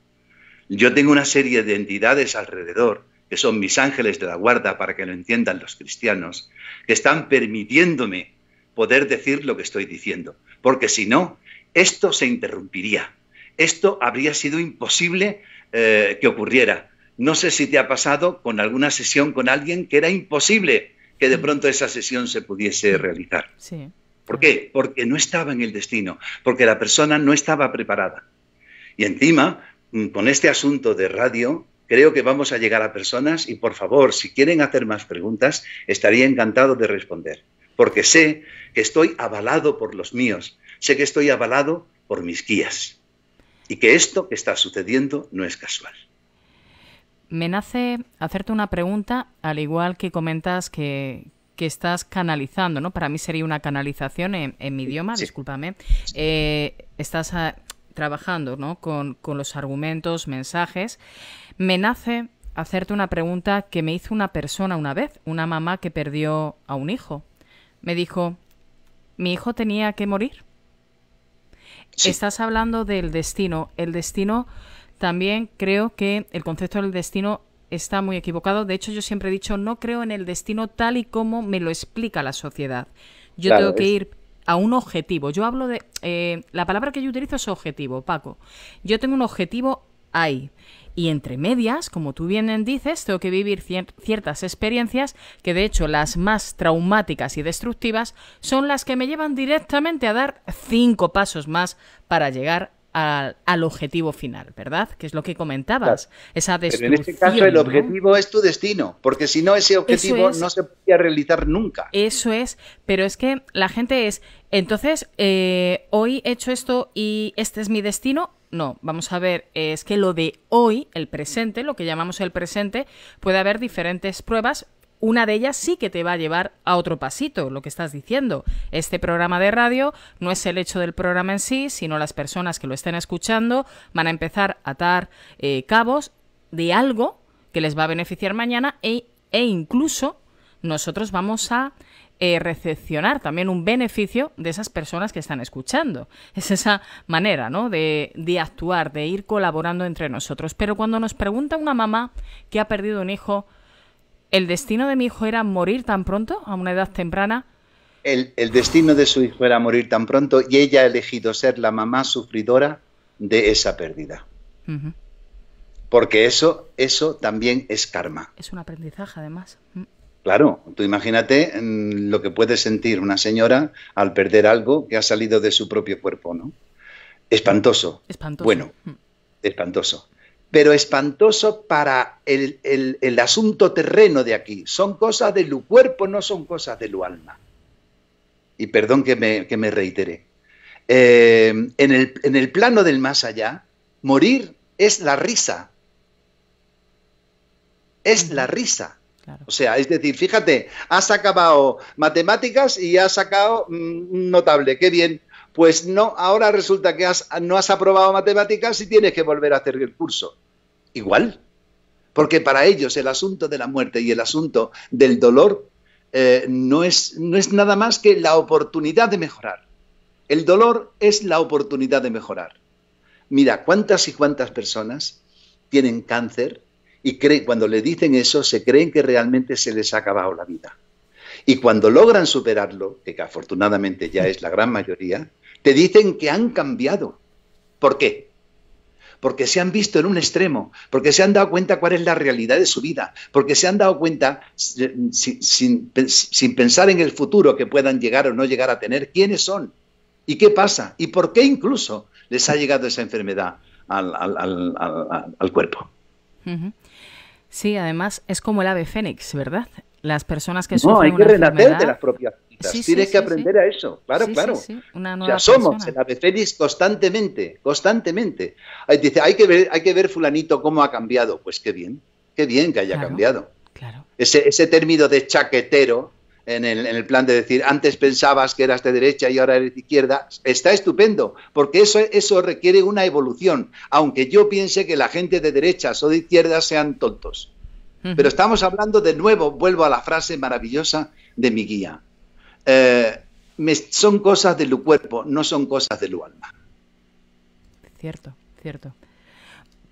Yo tengo una serie de entidades alrededor, que son mis ángeles de la guarda, para que lo entiendan los cristianos, que están permitiéndome poder decir lo que estoy diciendo. Porque si no, esto se interrumpiría. Esto habría sido imposible eh, que ocurriera. No sé si te ha pasado con alguna sesión con alguien que era imposible que de pronto esa sesión se pudiese realizar. Sí. ¿Por qué? Porque no estaba en el destino, porque la persona no estaba preparada. Y encima, mm, con este asunto de radio, creo que vamos a llegar a personas y por favor, si quieren hacer más preguntas, estaría encantado de responder, porque sé que estoy avalado por los míos, sé que estoy avalado por mis guías y que esto que está sucediendo no es casual. me nace hacerte una pregunta, al igual que comentas que, estás canalizando, ¿no? Para mí sería una canalización en, mi idioma, discúlpame. Eh, estás ah, trabajando, ¿no? Con, con los argumentos, mensajes. Me nace hacerte una pregunta que me hizo una persona una vez, una mamá que perdió a un hijo. Me dijo, ¿mi hijo tenía que morir? Estás hablando del destino. El destino también creo que el concepto del destino está muy equivocado. De hecho, yo siempre he dicho, no creo en el destino tal y como me lo explica la sociedad. Yo tengo que ir a un objetivo. Yo hablo de... Eh, la palabra que yo utilizo es objetivo, Paco. Yo tengo un objetivo ahí. Y entre medias, como tú bien dices, tengo que vivir ciertas experiencias que de hecho las más traumáticas y destructivas son las que me llevan directamente a dar cinco pasos más para llegar al, objetivo final, ¿verdad? Que es lo que comentabas. Esa Pero en este caso el objetivo es tu destino, porque si no ese objetivo no se podía realizar nunca. Eso es, pero es que la gente es, entonces, eh, hoy he hecho esto y este es mi destino. No, vamos a ver, es que lo de hoy, el presente, lo que llamamos el presente, puede haber diferentes pruebas una de ellas sí que te va a llevar a otro pasito, lo que estás diciendo. Este programa de radio no es el hecho del programa en sí, sino las personas que lo estén escuchando van a empezar a atar eh, cabos de algo que les va a beneficiar mañana e, e incluso nosotros vamos a eh, recepcionar también un beneficio de esas personas que están escuchando. Es esa manera, ¿no? De, de, actuar, de ir colaborando entre nosotros. Pero cuando nos pregunta una mamá que ha perdido un hijo, ¿El destino de mi hijo era morir tan pronto, a una edad temprana? El, destino de su hijo era morir tan pronto y ella ha elegido ser la mamá sufridora de esa pérdida. Porque eso, eso también es karma. Es un aprendizaje, además. Mm. Claro, tú imagínate mm, lo que puede sentir una señora al perder algo que ha salido de su propio cuerpo, ¿no? Espantoso. Espantoso. Bueno, mm. espantoso pero espantoso para el, asunto terreno de aquí. Son cosas de lu cuerpo, no son cosas de lu alma. Y perdón que me, que reitere. Eh, en, el, en el plano del más allá, morir es la risa. Es la risa. O sea, es decir, fíjate, has acabado matemáticas y has sacado mm, notable, qué bien. Pues no, ahora resulta que no has aprobado matemáticas y tienes que volver a hacer el curso igual. Porque para ellos el asunto de la muerte y el asunto del dolor eh, no, es, no es nada más que la oportunidad de mejorar. El dolor es la oportunidad de mejorar. Mira, cuántas y cuántas personas tienen cáncer y cuando le dicen eso se creen que realmente se les ha acabado la vida. Y cuando logran superarlo, que afortunadamente ya es la gran mayoría, te dicen que han cambiado. ¿Por qué? porque se han visto en un extremo, porque se han dado cuenta cuál es la realidad de su vida, porque se han dado cuenta, sin, pensar en el futuro que puedan llegar o no llegar a tener, quiénes son y qué pasa y por qué incluso les ha llegado esa enfermedad al, cuerpo. Sí, además es como el ave fénix, ¿verdad? Las personas que no, hay que renacer de las propias Tienes que aprender a eso, claro, claro. ya somos el ave fénix constantemente, constantemente. Dice, hay que ver, hay que ver fulanito cómo ha cambiado. Pues qué bien, qué bien que haya cambiado. Claro. Ese, ese término de chaquetero, en el, en el, plan de decir, antes pensabas que eras de derecha y ahora eres de izquierda, está estupendo, porque eso, eso requiere una evolución, aunque yo piense que la gente de derechas o de izquierdas sean tontos. Pero estamos hablando de nuevo, vuelvo a la frase maravillosa de mi guía. Eh, son cosas de tu cuerpo, no son cosas de tu alma. Cierto, cierto.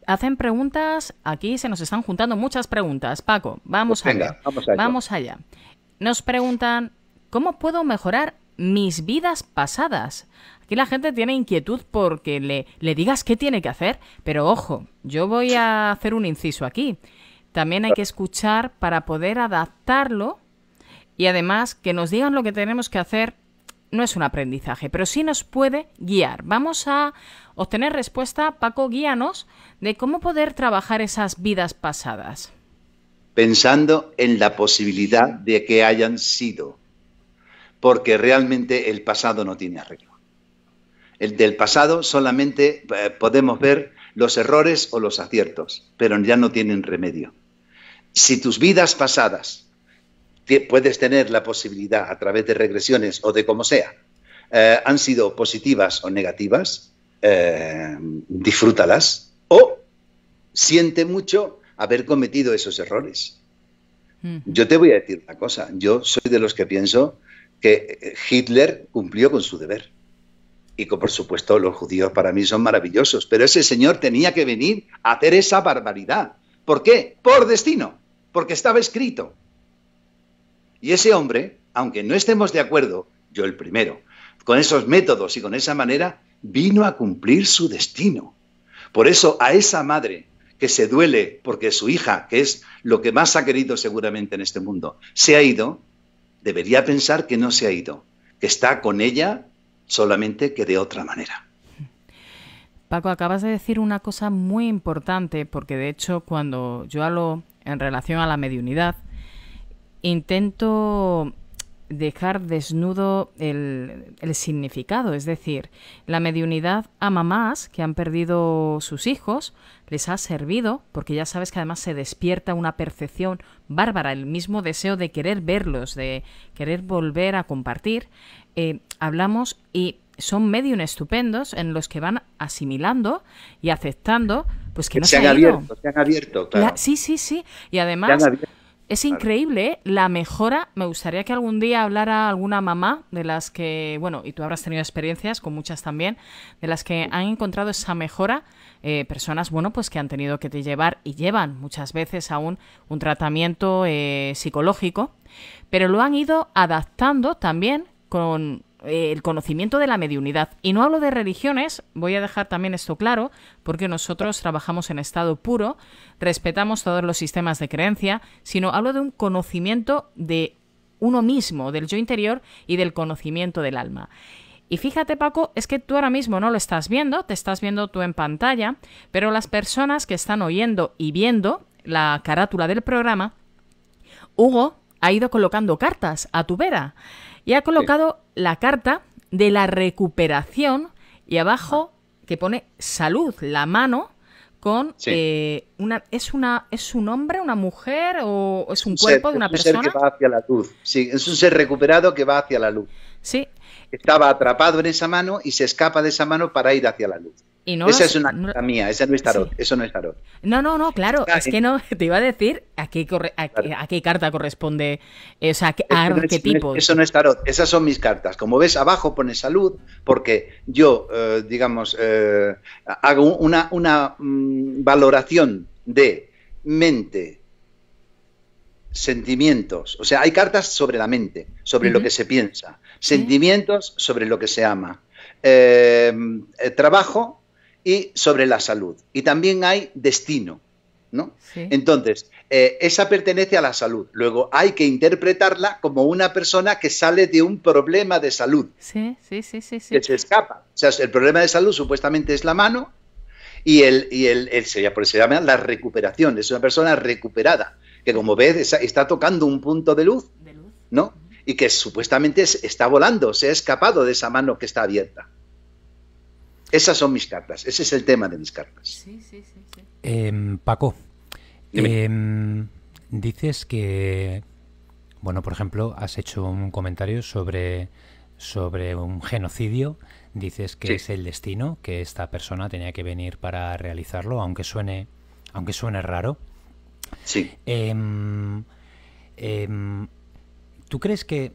Hacen preguntas, aquí se nos están juntando muchas preguntas. Paco, vamos pues allá. Vamos allá. Vamos allá. Nos preguntan, ¿cómo puedo mejorar mis vidas pasadas? Aquí la gente tiene inquietud porque le, le digas qué tiene que hacer, pero ojo, yo voy a hacer un inciso aquí. También hay que escuchar para poder adaptarlo y además que nos digan lo que tenemos que hacer no es un aprendizaje, pero sí nos puede guiar. Vamos a obtener respuesta, Paco, guíanos, de cómo poder trabajar esas vidas pasadas. Pensando en la posibilidad de que hayan sido, porque realmente el pasado no tiene arreglo. El del pasado solamente eh, podemos ver los errores o los aciertos, pero ya no tienen remedio. Si tus vidas pasadas puedes tener la posibilidad a través de regresiones o de como sea, eh, han sido positivas o negativas, eh, disfrútalas o siente mucho haber cometido esos errores. Yo te voy a decir una cosa, yo soy de los que pienso que Hitler cumplió con su deber. Y que, por supuesto, los judíos para mí son maravillosos, pero ese señor tenía que venir a hacer esa barbaridad. ¿Por qué? Por destino, porque estaba escrito. Y ese hombre, aunque no estemos de acuerdo, yo el primero, con esos métodos y con esa manera, vino a cumplir su destino. Por eso a esa madre que se duele porque su hija, que es lo que más ha querido seguramente en este mundo, se ha ido, debería pensar que no se ha ido, que está con ella solamente que de otra manera. Paco, acabas de decir una cosa muy importante, porque de hecho cuando yo hablo en relación a la mediunidad, intento dejar desnudo el, significado. Es decir, la mediunidad a mamás que han perdido sus hijos les ha servido, porque ya sabes que además se despierta una percepción bárbara, el mismo deseo de querer verlos, de querer volver a compartir. Eh, hablamos y son medium estupendos en los que van asimilando y aceptando pues que no se, han abierto, se han abierto, claro. sí, sí, sí. Y además es increíble ¿eh? la mejora. Me gustaría que algún día hablara alguna mamá de las que, bueno, y tú habrás tenido experiencias con muchas también, de las que han encontrado esa mejora. Eh, personas, bueno, pues que han tenido que llevar y llevan muchas veces aún un tratamiento eh, psicológico, pero lo han ido adaptando también con el conocimiento de la mediunidad. Y no hablo de religiones, voy a dejar también esto claro, porque nosotros trabajamos en estado puro, respetamos todos los sistemas de creencia, sino hablo de un conocimiento de uno mismo, del yo interior y del conocimiento del alma. Y fíjate, Paco, es que tú ahora mismo no lo estás viendo, te estás viendo tú en pantalla, pero las personas que están oyendo y viendo la carátula del programa, Hugo ha ido colocando cartas a tu vera y ha colocado la carta de la recuperación y abajo que pone salud, la mano con eh, una es una es un hombre, una mujer o es un, cuerpo de una es un persona. Ser que va hacia la luz. Sí, es un ser recuperado que va hacia la luz. Sí. Estaba atrapado en esa mano y se escapa de esa mano para ir hacia la luz esa es una no, mía, esa no es tarot, eso no es tarot. No, no, no, claro, es que no, te iba a decir a qué, a, qué carta corresponde, o sea, a, qué tipo. Eso no es tarot, esas son mis cartas. Como ves, abajo pone salud, porque yo, eh, digamos, eh, hago una, una mm, valoración de mente, sentimientos, o sea, hay cartas sobre la mente, sobre lo que se piensa, sentimientos sobre lo que se ama, eh, trabajo y sobre la salud. Y también hay destino, ¿no? Entonces, eh, esa pertenece a la salud. Luego hay que interpretarla como una persona que sale de un problema de salud. Sí, sí, sí, sí. Que se escapa. O sea, el problema de salud supuestamente es la mano y el, y el, por eso se llama la recuperación. Es una persona recuperada, que como ves está, tocando un punto de luz, ¿no? Y que supuestamente está volando, se ha escapado de esa mano que está abierta. Esas son mis cartas, ese es el tema de mis cartas. Sí, sí, sí. Em, Paco, em, dices que, bueno, por ejemplo, has hecho un comentario sobre, sobre un genocidio. Dices que es el destino, que esta persona tenía que venir para realizarlo, aunque suene, aunque suene raro. Sí. Em, ¿Tú crees que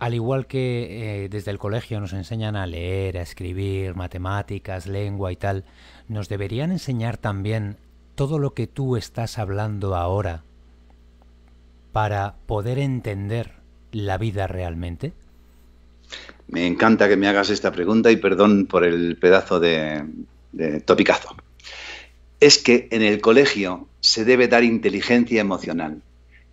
al igual que eh, desde el colegio nos enseñan a leer, a escribir, matemáticas, lengua y tal, nos deberían enseñar también todo lo que tú estás hablando ahora para poder entender la vida realmente? Me encanta que me hagas esta pregunta y perdón por el pedazo de, de topicazo. Es que en el colegio se debe dar inteligencia emocional.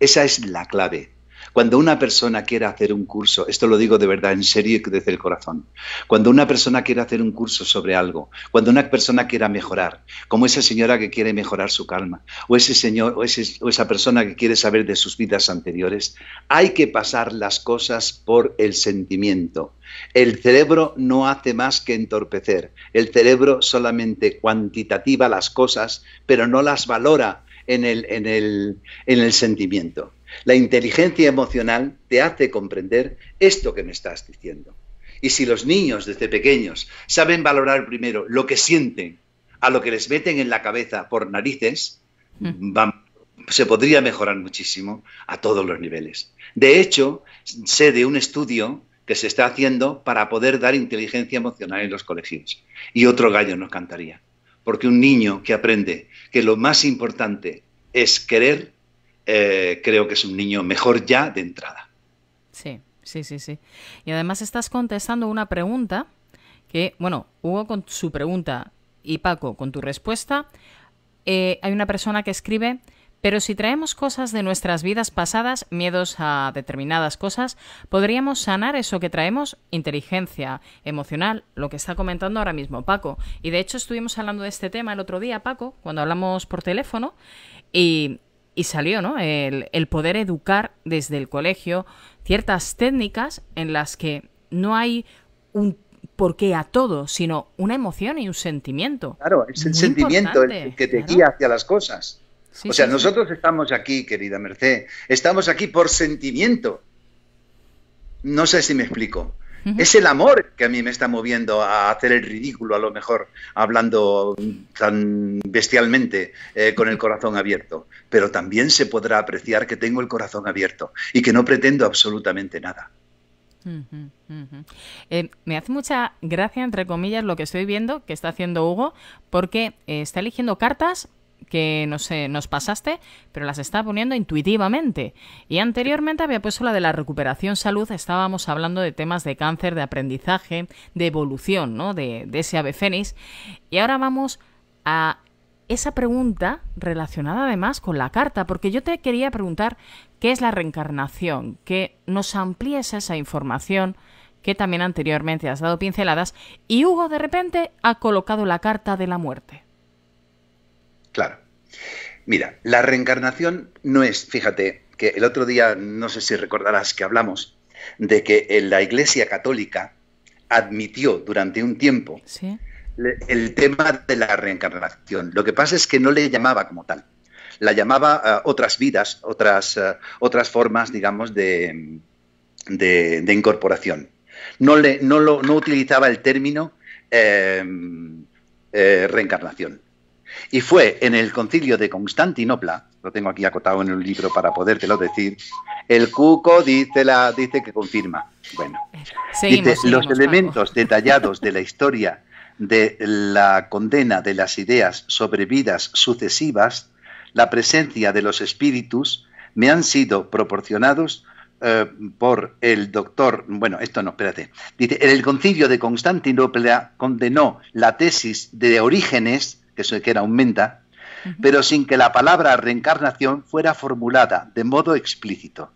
Esa es la clave Cuando una persona quiere hacer un curso, esto lo digo de verdad en serio y desde el corazón, cuando una persona quiere hacer un curso sobre algo, cuando una persona quiera mejorar, como esa señora que quiere mejorar su calma, o ese señor o, o esa persona que quiere saber de sus vidas anteriores, hay que pasar las cosas por el sentimiento. El cerebro no hace más que entorpecer. El cerebro solamente cuantitativa las cosas, pero no las valora en el, en el, en el sentimiento. La inteligencia emocional te hace comprender esto que me estás diciendo. Y si los niños desde pequeños saben valorar primero lo que sienten a lo que les meten en la cabeza por narices, mm. se podría mejorar muchísimo a todos los niveles. De hecho, sé de un estudio que se está haciendo para poder dar inteligencia emocional en los colegios. Y otro gallo nos cantaría. Porque un niño que aprende que lo más importante es querer, eh, creo que es un niño mejor ya de entrada. Sí, sí, sí, sí. Y además estás contestando una pregunta que, bueno, Hugo con su pregunta y Paco con tu respuesta. Eh, hay una persona que escribe pero si traemos cosas de nuestras vidas pasadas, miedos a determinadas cosas, podríamos sanar eso que traemos, inteligencia emocional, lo que está comentando ahora mismo Paco. Y de hecho estuvimos hablando de este tema el otro día, Paco, cuando hablamos por teléfono, y, salió, ¿no? El, el poder educar desde el colegio ciertas técnicas en las que no hay un porqué a todo, sino una emoción y un sentimiento. Claro, es el sentimiento el que te guía hacia las cosas o sea, nosotros estamos aquí, querida Merced, estamos aquí por sentimiento. No sé si me explico. Es el amor que a mí me está moviendo a hacer el ridículo, a lo mejor, hablando tan bestialmente eh, con el corazón abierto. Pero también se podrá apreciar que tengo el corazón abierto y que no pretendo absolutamente nada. Eh, me hace mucha gracia, entre comillas, lo que estoy viendo que está haciendo Hugo, porque eh, está eligiendo cartas que no sé, nos pasaste, pero las está poniendo intuitivamente. Y anteriormente había puesto la de la recuperación salud, estábamos hablando de temas de cáncer, de aprendizaje, de evolución, ¿no? De, de ese ave fénix. Y ahora vamos a esa pregunta relacionada además con la carta, porque yo te quería preguntar qué es la reencarnación, que nos amplíes esa información que también anteriormente has dado pinceladas, y Hugo de repente ha colocado la carta de la muerte. Claro. Mira, la reencarnación no es, fíjate, que el otro día, no sé si recordarás que hablamos de que la Iglesia Católica admitió durante un tiempo el tema de la reencarnación. Lo que pasa es que no le llamaba como tal, la llamaba eh, otras vidas, otras, eh, otras formas, digamos, de, de, incorporación. No, le, no, lo, no utilizaba el término eh, reencarnación. Y fue en el concilio de Constantinopla, lo tengo aquí acotado en un libro para podértelo decir, el cuco dice, la, dice que confirma. Bueno, dice, los elementos detallados de la historia de la condena de las ideas sobre vidas sucesivas, la presencia de los espíritus, me han sido proporcionados eh, por el doctor, bueno, esto no, espérate, dice, en el concilio de Constantinopla condenó la tesis de Orígenes, que eso que era aumenta, pero sin que la palabra reencarnación fuera formulada de modo explícito.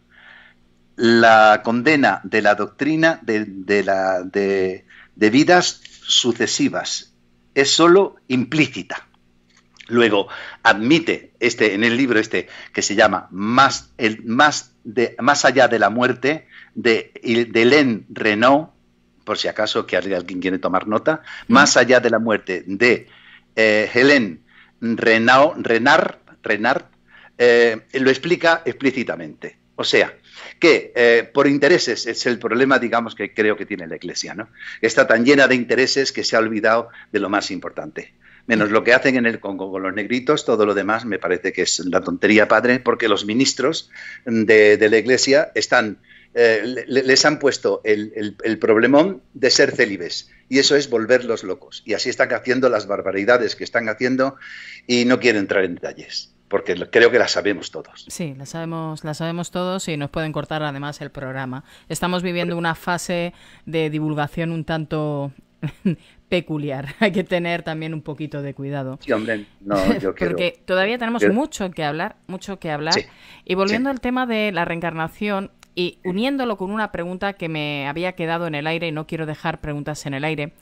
La condena de la doctrina de, la, de, vidas sucesivas es sólo implícita. Luego admite este en el libro este que se llama Más, el, más, de, más allá de la muerte de, de Hélène Renaud, por si acaso que alguien quiere tomar nota, Más allá de la muerte de eh, Renard, Renard eh, lo explica explícitamente. O sea, que eh, por intereses es el problema, digamos, que creo que tiene la Iglesia, ¿no? Está tan llena de intereses que se ha olvidado de lo más importante. Menos lo que hacen en el Congo con los negritos, todo lo demás me parece que es la tontería padre, porque los ministros de, la Iglesia están, eh, les han puesto el, el problemón de ser célibes y eso es volverlos locos. Y así están haciendo las barbaridades que están haciendo y no quiero entrar en detalles porque creo que las sabemos todos. Sí, las sabemos, las sabemos todos y nos pueden cortar además el programa. Estamos viviendo una fase de divulgación un tanto peculiar. Hay que tener también un poquito de cuidado. Sí, hombre, no, yo quiero... Porque todavía tenemos mucho que hablar, mucho que hablar. y volviendo al tema de la reencarnación y uniéndolo con una pregunta que me había quedado en el aire y no quiero dejar preguntas en el aire.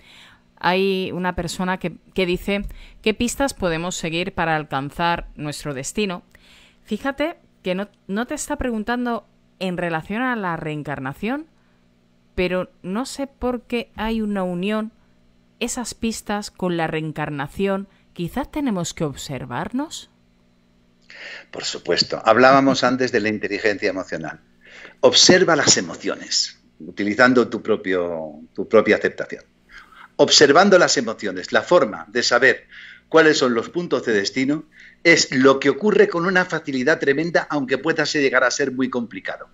Hay una persona que, que dice qué pistas podemos seguir para alcanzar nuestro destino. Fíjate que no, no te está preguntando en relación a la reencarnación, pero no sé por qué hay una unión esas pistas con la reencarnación. Quizás tenemos que observarnos. Por supuesto. Hablábamos antes de la inteligencia emocional. Observa las emociones, utilizando tu, propio, tu propia aceptación. Observando las emociones, la forma de saber cuáles son los puntos de destino, es lo que ocurre con una facilidad tremenda, aunque pueda llegar a ser muy complicado.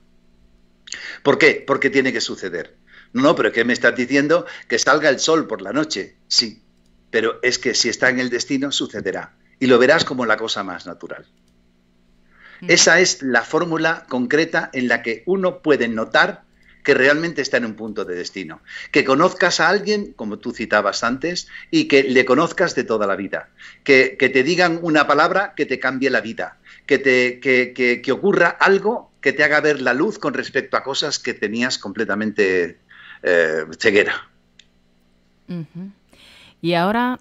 ¿Por qué? Porque tiene que suceder. No, no, pero ¿qué me estás diciendo? Que salga el sol por la noche. Sí, pero es que si está en el destino, sucederá. Y lo verás como la cosa más natural. Mm. Esa es la fórmula concreta en la que uno puede notar que realmente está en un punto de destino. Que conozcas a alguien, como tú citabas antes, y que le conozcas de toda la vida. Que, te digan una palabra que te cambie la vida. Que, te, que, ocurra algo que te haga ver la luz con respecto a cosas que tenías completamente eh, ceguera. Y ahora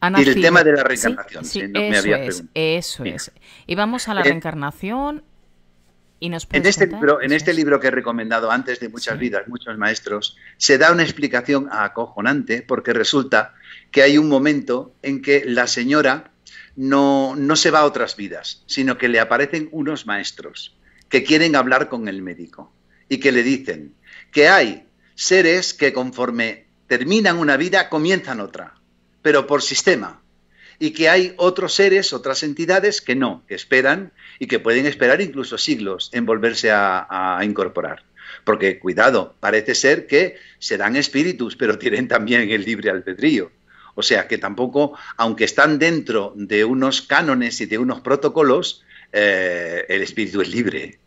y el tema de la reencarnación. eso es, eso es. Y vamos a la eh, reencarnación y nos en este libro, en este libro que he recomendado antes de muchas vidas, muchos maestros, se da una explicación acojonante porque resulta que hay un momento en que la señora no, no se va a otras vidas, sino que le aparecen unos maestros que quieren hablar con el médico y que le dicen que hay seres que conforme terminan una vida comienzan otra, pero por sistema. Y que hay otros seres, otras entidades que no, que esperan y que pueden esperar incluso siglos en volverse a, incorporar. Porque, cuidado, parece ser que serán espíritus, pero tienen también el libre albedrío. O sea que tampoco, aunque están dentro de unos cánones y de unos protocolos, eh, el espíritu es libre.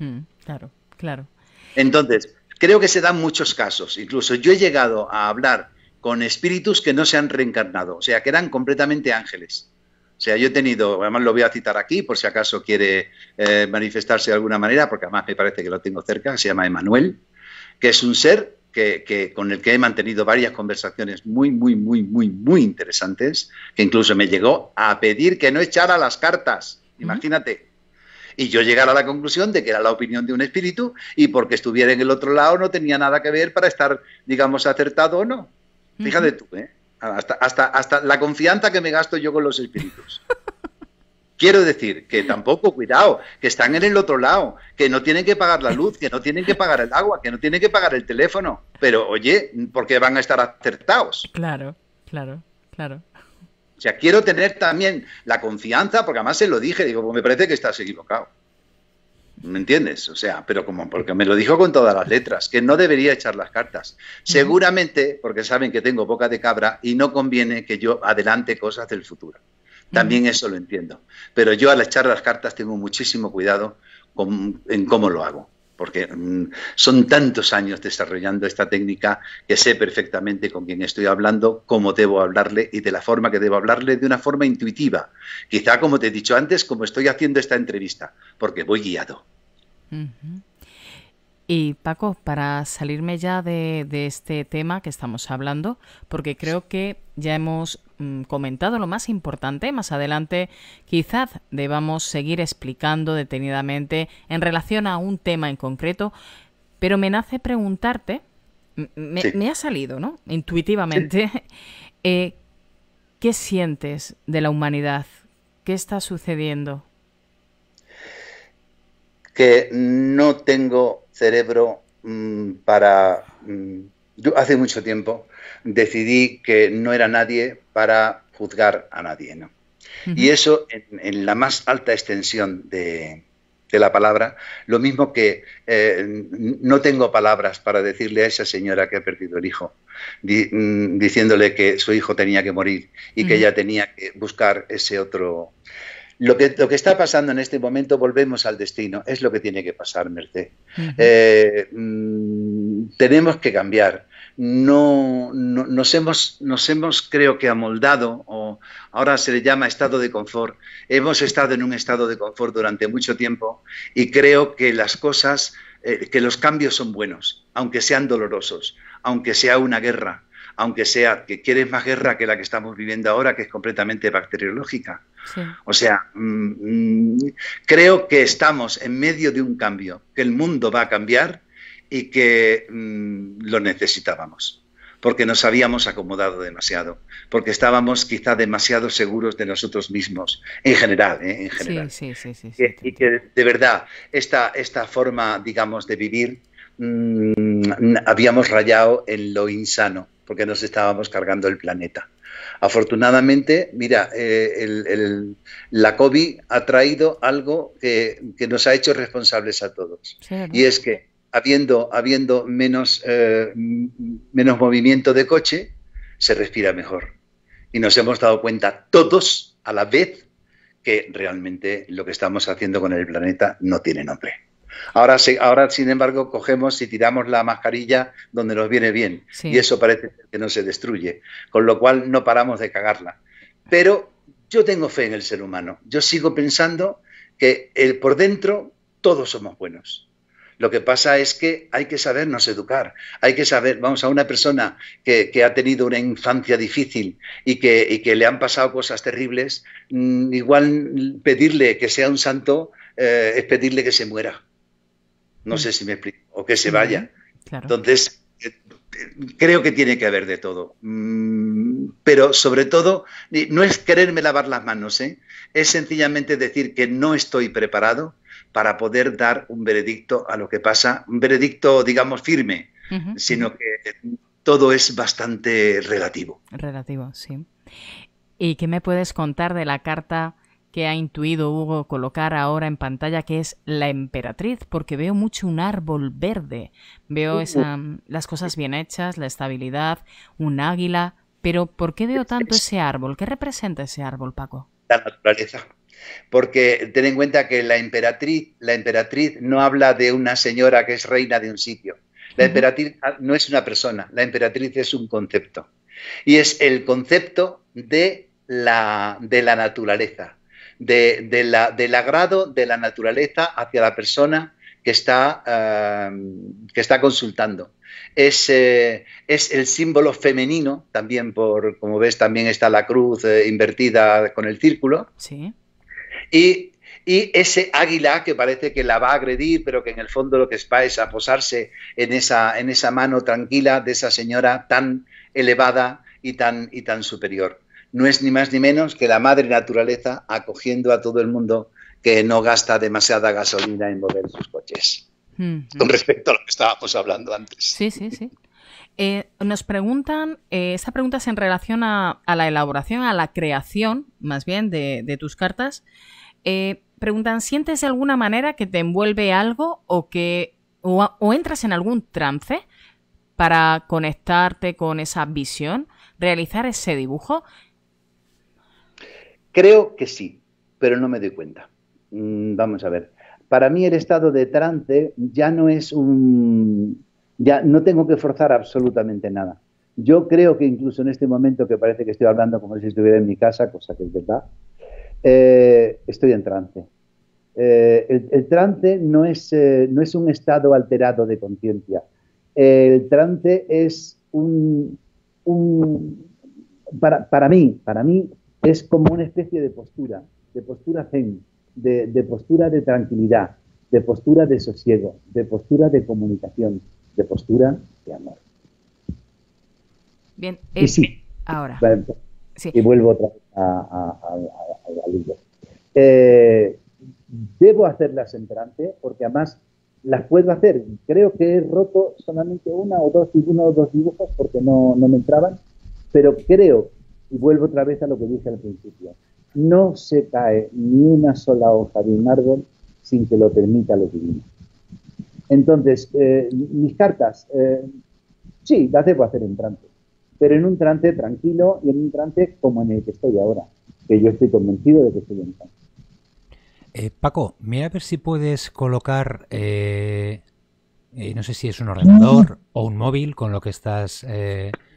Hmm, claro, claro. Entonces, creo que se dan muchos casos. Incluso yo he llegado a hablar con espíritus que no se han reencarnado, o sea, que eran completamente ángeles. O sea, yo he tenido, además lo voy a citar aquí por si acaso quiere eh, manifestarse de alguna manera, porque además me parece que lo tengo cerca, se llama Emanuel, que es un ser que, con el que he mantenido varias conversaciones muy, muy, muy, muy, muy interesantes, que incluso me llegó a pedir que no echara las cartas. Imagínate y yo llegar a la conclusión de que era la opinión de un espíritu y porque estuviera en el otro lado no tenía nada que ver para estar, digamos, acertado o no. Fíjate tú, ¿eh? Hasta, hasta, hasta la confianza que me gasto yo con los espíritus. Quiero decir que tampoco, cuidado, que están en el otro lado, que no tienen que pagar la luz, que no tienen que pagar el agua, que no tienen que pagar el teléfono. Pero oye, porque van a estar acertados. Claro, claro, claro. O sea, quiero tener también la confianza, porque además se lo dije, digo, pues me parece que estás equivocado. ¿Me entiendes? O sea, pero como porque me lo dijo con todas las letras, que no debería echar las cartas. Seguramente porque saben que tengo boca de cabra y no conviene que yo adelante cosas del futuro. También eso lo entiendo. Pero yo al echar las cartas tengo muchísimo cuidado en cómo lo hago porque mm, son tantos años desarrollando esta técnica que sé perfectamente con quién estoy hablando, cómo debo hablarle y de la forma que debo hablarle de una forma intuitiva. Quizá, como te he dicho antes, como estoy haciendo esta entrevista, porque voy guiado. Y Paco, para salirme ya de, este tema que estamos hablando, porque creo que ya hemos mm, comentado lo más importante, más adelante quizás debamos seguir explicando detenidamente en relación a un tema en concreto, pero me nace preguntarte, me, ha salido, ¿no? Intuitivamente, eh, ¿qué sientes de la humanidad? ¿Qué está sucediendo? Que no tengo cerebro mm, para... Mm, yo hace mucho tiempo decidí que no era nadie para juzgar a nadie, ¿no? Y eso en, la más alta extensión de, la palabra, lo mismo que eh, no tengo palabras para decirle a esa señora que ha perdido el hijo, mm, diciéndole que su hijo tenía que morir y que ella tenía que buscar ese otro, lo que, lo que está pasando en este momento, volvemos al destino, es lo que tiene que pasar, Merced. Eh, mm, tenemos que cambiar. No, nos, hemos, nos hemos, creo que, amoldado, o ahora se le llama estado de confort. Hemos estado en un estado de confort durante mucho tiempo y creo que las cosas, eh, que los cambios son buenos, aunque sean dolorosos, aunque sea una guerra, aunque sea que quieres más guerra que la que estamos viviendo ahora, que es completamente bacteriológica. O sea, mm, mm, creo que estamos en medio de un cambio, que el mundo va a cambiar y que mm, lo necesitábamos porque nos habíamos acomodado demasiado, porque estábamos quizá demasiado seguros de nosotros mismos, en general, ¿eh? en general. Sí, sí, sí, y, que de verdad esta, esta forma, digamos, de vivir habíamos rayado en lo insano, porque nos estábamos cargando el planeta. Afortunadamente, mira, eh, la COVID ha traído algo que, nos ha hecho responsables a todos. y es que habiendo, habiendo menos, eh, menos movimiento de coche, se respira mejor. Y nos hemos dado cuenta todos a la vez que realmente lo que estamos haciendo con el planeta no tiene nombre. Ahora, ahora, sin embargo, cogemos y tiramos la mascarilla donde nos viene bien. Y eso parece que no se destruye. Con lo cual no paramos de cagarla. Pero yo tengo fe en el ser humano. Yo sigo pensando que el, por dentro todos somos buenos. Lo que pasa es que hay que sabernos educar, hay que saber, vamos, a una persona que, ha tenido una infancia difícil y que, que, le han pasado cosas terribles, mm, igual pedirle que sea un santo eh, es pedirle que se muera. No sé si me explico. O que se vaya. Entonces, eh, creo que tiene que haber de todo. Mm, pero sobre todo, no es quererme lavar las manos, ¿eh? es sencillamente decir que no estoy preparado para poder dar un veredicto a lo que pasa, un veredicto, digamos, firme, sino que todo es bastante relativo. Relativo, sí. ¿Y qué me puedes contar de la carta que ha intuido Hugo colocar ahora en pantalla, que es la emperatriz, porque veo mucho un árbol verde, veo esa, las cosas bien hechas, la estabilidad, un águila, pero ¿por qué veo tanto ese árbol? ¿Qué representa ese árbol, Paco? La naturaleza. Porque ten en cuenta que la emperatriz, la emperatriz no habla de una señora que es reina de un sitio. La emperatriz no es una persona, la emperatriz es un concepto. Y es el concepto de la, de la naturaleza de, la, del agrado de la naturaleza hacia la persona que está, em, que está consultando. Es, eh, es, el símbolo femenino, también por, como ves, también está la cruz eh, invertida con el círculo. Sí. Y, y, ese águila que parece que la va a agredir, pero que en el fondo lo que va es a posarse en esa, en esa mano tranquila de esa señora tan elevada y tan, y tan superior no es ni más ni menos que la madre naturaleza acogiendo a todo el mundo que no gasta demasiada gasolina en mover sus coches. Mm. Con respecto a lo que estábamos hablando antes. Sí, sí, sí. Eh, nos preguntan, eh, esta pregunta es en relación a, la elaboración, a la creación, más bien, de, tus cartas. Eh, preguntan, ¿sientes de alguna manera que te envuelve algo o que o entras en algún trance para conectarte con esa visión, realizar ese dibujo? Creo que sí, pero no me doy cuenta. Mm, vamos a ver. Para mí el estado de trance ya no es un... Ya no tengo que forzar absolutamente nada. Yo creo que incluso en este momento que parece que estoy hablando como si estuviera en mi casa, cosa que es verdad, eh, estoy en trance. Eh, el, trance no es, eh, no es un estado alterado de conciencia. El trance es un, un para, para, mí, para mí es como una especie de postura, de postura zen, de, postura de tranquilidad, de postura de sosiego, de postura de comunicación, de postura de amor. Bien, y sí, ahora. Y vuelvo otra vez al libro. Eh, debo hacerlas en trance porque además las puedo hacer. Creo que he roto solamente una o dos, uno o dos dibujos porque no, no me entraban, pero creo y vuelvo otra vez a lo que dije al principio. No se cae ni una sola hoja de un árbol sin que lo permita lo divino. Entonces, eh, mis cartas, eh, sí, las debo hacer en trance, pero en un trance tranquilo y en un trance como en el que estoy ahora, que yo estoy convencido de que estoy en trance. Eh, Paco, mira a ver si puedes colocar, no sé si es un ordenador o un móvil con lo que estás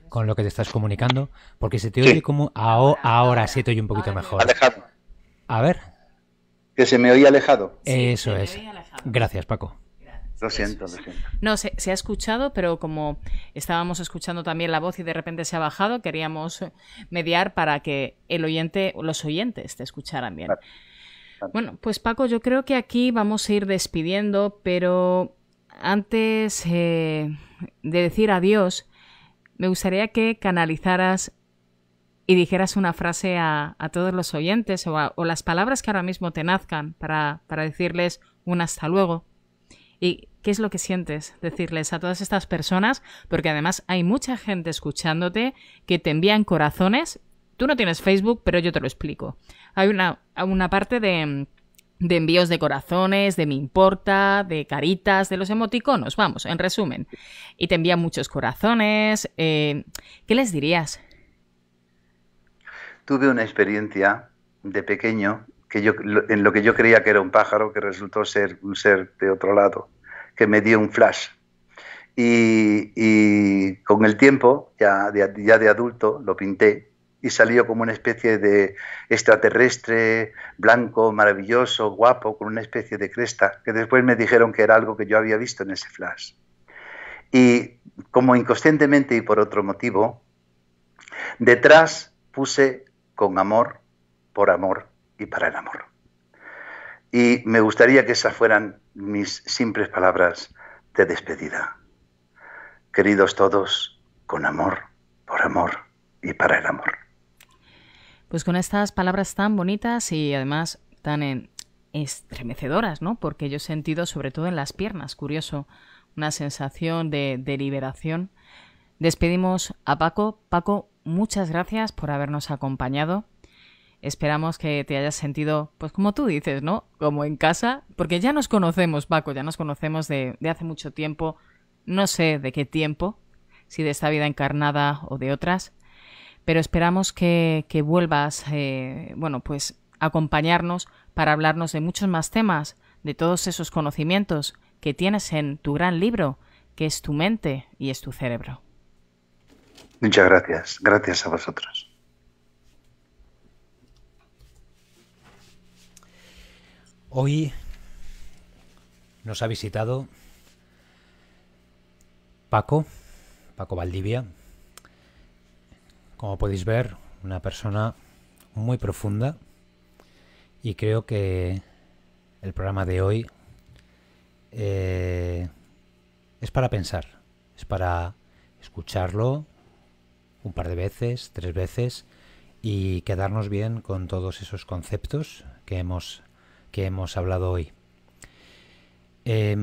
con lo que te estás comunicando, porque se te oye como ahora, ahora sí te oye un poquito mejor. Alejado. A ver. Que se me oía alejado. Eso es. Gracias, Paco. Lo siento, lo siento. No, se, se, ha escuchado, pero como estábamos escuchando también la voz y de repente se ha bajado, queríamos mediar para que el oyente, los oyentes te escucharan bien. Bueno, pues Paco, yo creo que aquí vamos a ir despidiendo, pero antes eh, de decir adiós, me gustaría que canalizaras y dijeras una frase a, a todos los oyentes o, o, las palabras que ahora mismo te nazcan para, para decirles un hasta luego. ¿Y qué es lo que sientes decirles a todas estas personas? Porque además hay mucha gente escuchándote que te envían corazones. Tú no tienes Facebook, pero yo te lo explico. Hay una, una parte de, de envíos de corazones, de me importa, de caritas, de los emoticonos, vamos, en resumen. Y te envían muchos corazones. Eh, ¿Qué les dirías? Tuve una experiencia de pequeño que yo, en lo que yo creía que era un pájaro, que resultó ser un ser de otro lado, que me dio un flash. Y, y con el tiempo, ya de, ya de adulto, lo pinté y salió como una especie de extraterrestre, blanco, maravilloso, guapo, con una especie de cresta, que después me dijeron que era algo que yo había visto en ese flash. Y como inconscientemente y por otro motivo, detrás puse con amor, por amor y para el amor. Y me gustaría que esas fueran mis simples palabras de despedida. Queridos todos, con amor, por amor y para el amor. Pues con estas palabras tan bonitas y además tan estremecedoras, ¿no? Porque yo he sentido, sobre todo en las piernas, curioso, una sensación de, de liberación. Despedimos a Paco. Paco, muchas gracias por habernos acompañado. Esperamos que te hayas sentido, pues como tú dices, ¿no? Como en casa, porque ya nos conocemos, Paco, ya nos conocemos de, de hace mucho tiempo, no sé de qué tiempo, si de esta vida encarnada o de otras, pero esperamos que, que vuelvas, eh, bueno, pues acompañarnos para hablarnos de muchos más temas, de todos esos conocimientos que tienes en tu gran libro, que es tu mente y es tu cerebro. Muchas gracias, gracias a vosotros. Hoy nos ha visitado Paco, Paco Valdivia, como podéis ver, una persona muy profunda y creo que el programa de hoy eh, es para pensar, es para escucharlo un par de veces, tres veces y quedarnos bien con todos esos conceptos que hemos, que hemos hablado hoy. Eh,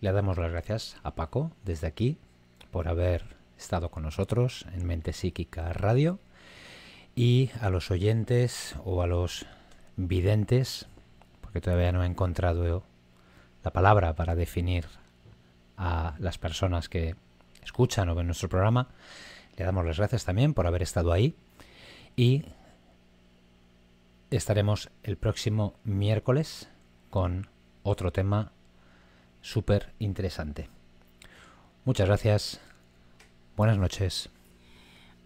le damos las gracias a Paco desde aquí por haber estado con nosotros en Mente Psíquica Radio y a los oyentes o a los videntes, porque todavía no he encontrado la palabra para definir a las personas que escuchan o ven nuestro programa, le damos las gracias también por haber estado ahí y estaremos el próximo miércoles con otro tema súper interesante. Muchas gracias. Buenas noches.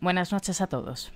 Buenas noches a todos.